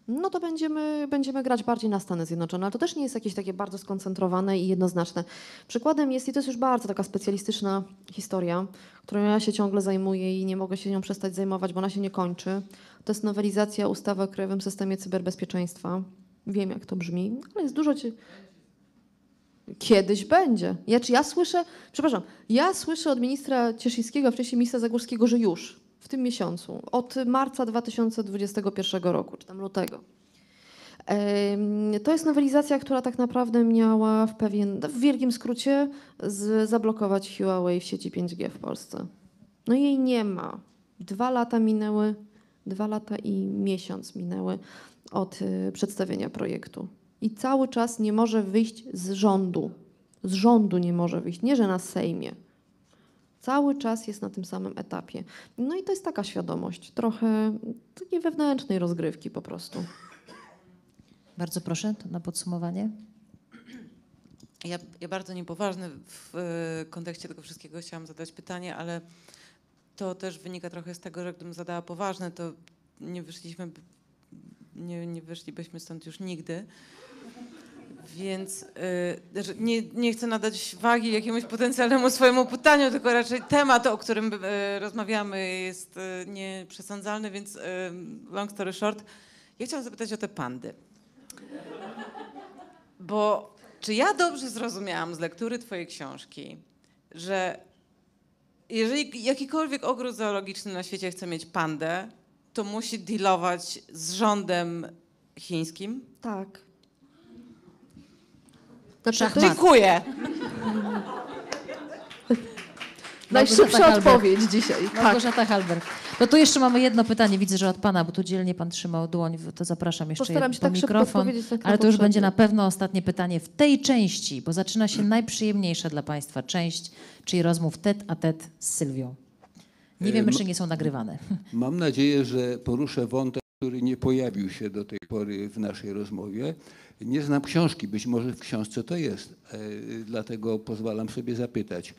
no to będziemy, będziemy grać bardziej na Stany Zjednoczone, ale to też nie jest jakieś takie bardzo skoncentrowane i jednoznaczne. Przykładem jest, i to jest już bardzo taka specjalistyczna historia, którą ja się ciągle zajmuję i nie mogę się nią przestać zajmować, bo ona się nie kończy. To jest nowelizacja ustawy o Krajowym Systemie Cyberbezpieczeństwa. Wiem, jak to brzmi, ale jest dużo... Kiedyś będzie. Ja, czy ja słyszę, przepraszam, ja słyszę od ministra Cieszyńskiego, a wcześniej ministra Zagórskiego, że już w tym miesiącu, od marca 2021 roku, czy tam lutego. To jest nowelizacja, która tak naprawdę miała w pewien, w wielkim skrócie, z, zablokować Huawei w sieci 5G w Polsce. No jej nie ma. Dwa lata minęły, dwa lata i miesiąc minęły od y, przedstawienia projektu. I cały czas nie może wyjść z rządu. Z rządu nie może wyjść, nie że na Sejmie. Cały czas jest na tym samym etapie. No i to jest taka świadomość, trochę takiej wewnętrznej rozgrywki po prostu. Bardzo proszę to na podsumowanie. Ja, ja bardzo niepoważny w e, kontekście tego wszystkiego chciałam zadać pytanie, ale to też wynika trochę z tego, że gdybym zadała poważne, to nie wyszliśmy, nie, nie wyszlibyśmy stąd już nigdy. Więc że nie, nie chcę nadać wagi jakiemuś potencjalnemu swojemu pytaniu, tylko raczej temat, o którym e, rozmawiamy jest e, nieprzesądzalny, więc e, long story short, ja chciałam zapytać o te pandy. Bo czy ja dobrze zrozumiałam z lektury Twojej książki, że jeżeli jakikolwiek ogród zoologiczny na świecie chce mieć pandę, to musi dealować z rządem chińskim? Tak. Znaczy, Dziękuję. najszybsza odpowiedź dzisiaj. Tak. Małgorzata Halberg. No tu jeszcze mamy jedno pytanie, widzę, że od Pana, bo tu dzielnie Pan trzymał dłoń, to zapraszam jeszcze Postaram się po tak mikrofon. na Ale to już będzie na pewno ostatnie pytanie w tej części, bo zaczyna się najprzyjemniejsza dla Państwa część, czyli rozmów tet a tet z Sylwią. Nie wiemy, czy nie są nagrywane. Mam nadzieję, że poruszę wątek, który nie pojawił się do tej pory w naszej rozmowie. Nie znam książki, być może w książce to jest, e, dlatego pozwalam sobie zapytać.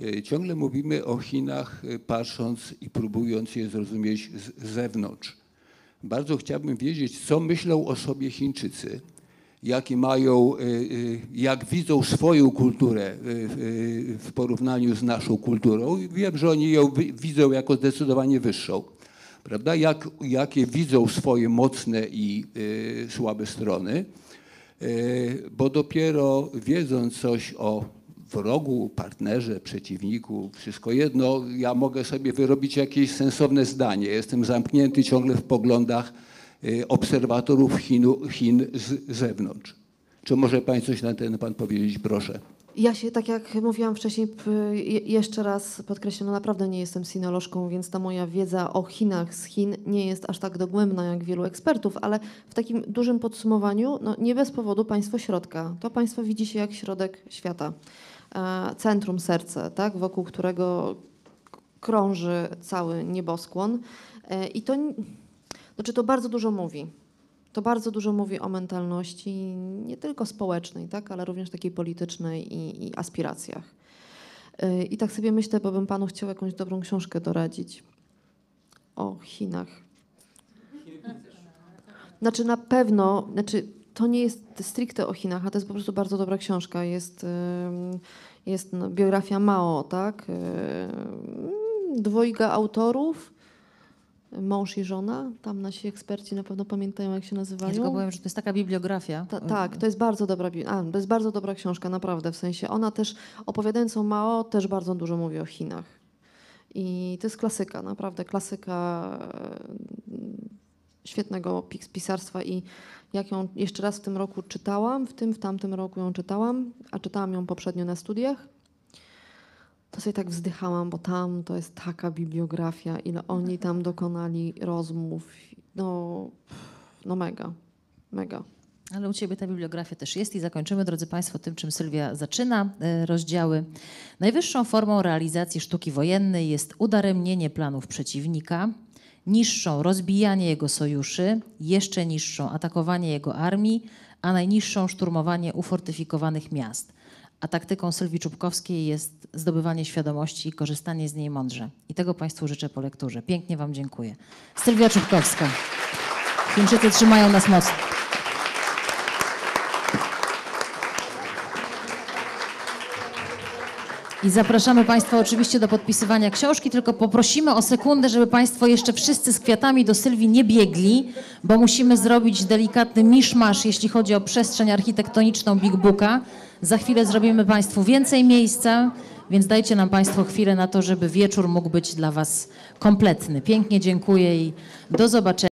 E, Ciągle mówimy o Chinach, e, patrząc i próbując je zrozumieć z zewnątrz. Bardzo chciałbym wiedzieć, co myślą o sobie Chińczycy, jakie mają, jak widzą swoją kulturę w- porównaniu z naszą kulturą. Wiem, że oni ją wi- widzą jako zdecydowanie wyższą. Prawda? Jak, jakie widzą swoje mocne i e, słabe strony. E, bo dopiero wiedząc coś o wrogu, partnerze, przeciwniku, wszystko jedno, ja mogę sobie wyrobić jakieś sensowne zdanie. Jestem zamknięty ciągle w poglądach e, obserwatorów Chinu, Chin z zewnątrz. Czy może Pan coś na ten pan powiedzieć, proszę? Ja się, tak jak mówiłam wcześniej, jeszcze raz podkreślę, no naprawdę nie jestem sinolożką, więc ta moja wiedza o Chinach z Chin nie jest aż tak dogłębna jak wielu ekspertów, ale w takim dużym podsumowaniu, no nie bez powodu państwo środka. To państwo widzi się jak środek świata. E, Centrum, serce, tak, wokół którego krąży cały nieboskłon. E, I to, znaczy to bardzo dużo mówi. To bardzo dużo mówi o mentalności nie tylko społecznej, tak, ale również takiej politycznej i, i aspiracjach. Yy, I tak sobie myślę, bo bym panu chciał jakąś dobrą książkę doradzić o Chinach. Znaczy na pewno, znaczy to nie jest stricte o Chinach, a to jest po prostu bardzo dobra książka. Jest, ym, jest no, biografia Mao, tak? Ym, Dwojga autorów, mąż i żona. Tam nasi eksperci na pewno pamiętają, jak się Ja nazywają. tylko powiem, że to jest taka bibliografia. Ta, tak, to jest bardzo dobra, a, to jest bardzo dobra książka, naprawdę. W sensie ona też, opowiadając o Mao, też bardzo dużo mówi o Chinach. I to jest klasyka, naprawdę klasyka e, świetnego pis- pisarstwa i jak ją jeszcze raz w tym roku czytałam, w tym, w tamtym roku ją czytałam, a czytałam ją poprzednio na studiach, to sobie tak wzdychałam, bo tam to jest taka bibliografia, ile oni tam dokonali rozmów. No, no mega, mega. Ale u Ciebie ta bibliografia też jest i zakończymy, drodzy Państwo, tym, czym Sylwia zaczyna e, rozdziały. Najwyższą formą realizacji sztuki wojennej jest udaremnienie planów przeciwnika, niższą rozbijanie jego sojuszy, jeszcze niższą atakowanie jego armii, a najniższą szturmowanie ufortyfikowanych miast. A taktyką Sylwii Czubkowskiej jest zdobywanie świadomości i korzystanie z niej mądrze. I tego Państwu życzę po lekturze. Pięknie Wam dziękuję. Sylwia Czubkowska. Chińczycy trzymają nas mocno. I zapraszamy Państwa oczywiście do podpisywania książki, tylko poprosimy o sekundę, żeby Państwo jeszcze wszyscy z kwiatami do Sylwii nie biegli, bo musimy zrobić delikatny miszmasz, jeśli chodzi o przestrzeń architektoniczną Big Booka. Za chwilę zrobimy Państwu więcej miejsca, więc dajcie nam Państwo chwilę na to, żeby wieczór mógł być dla Was kompletny. Pięknie dziękuję i do zobaczenia.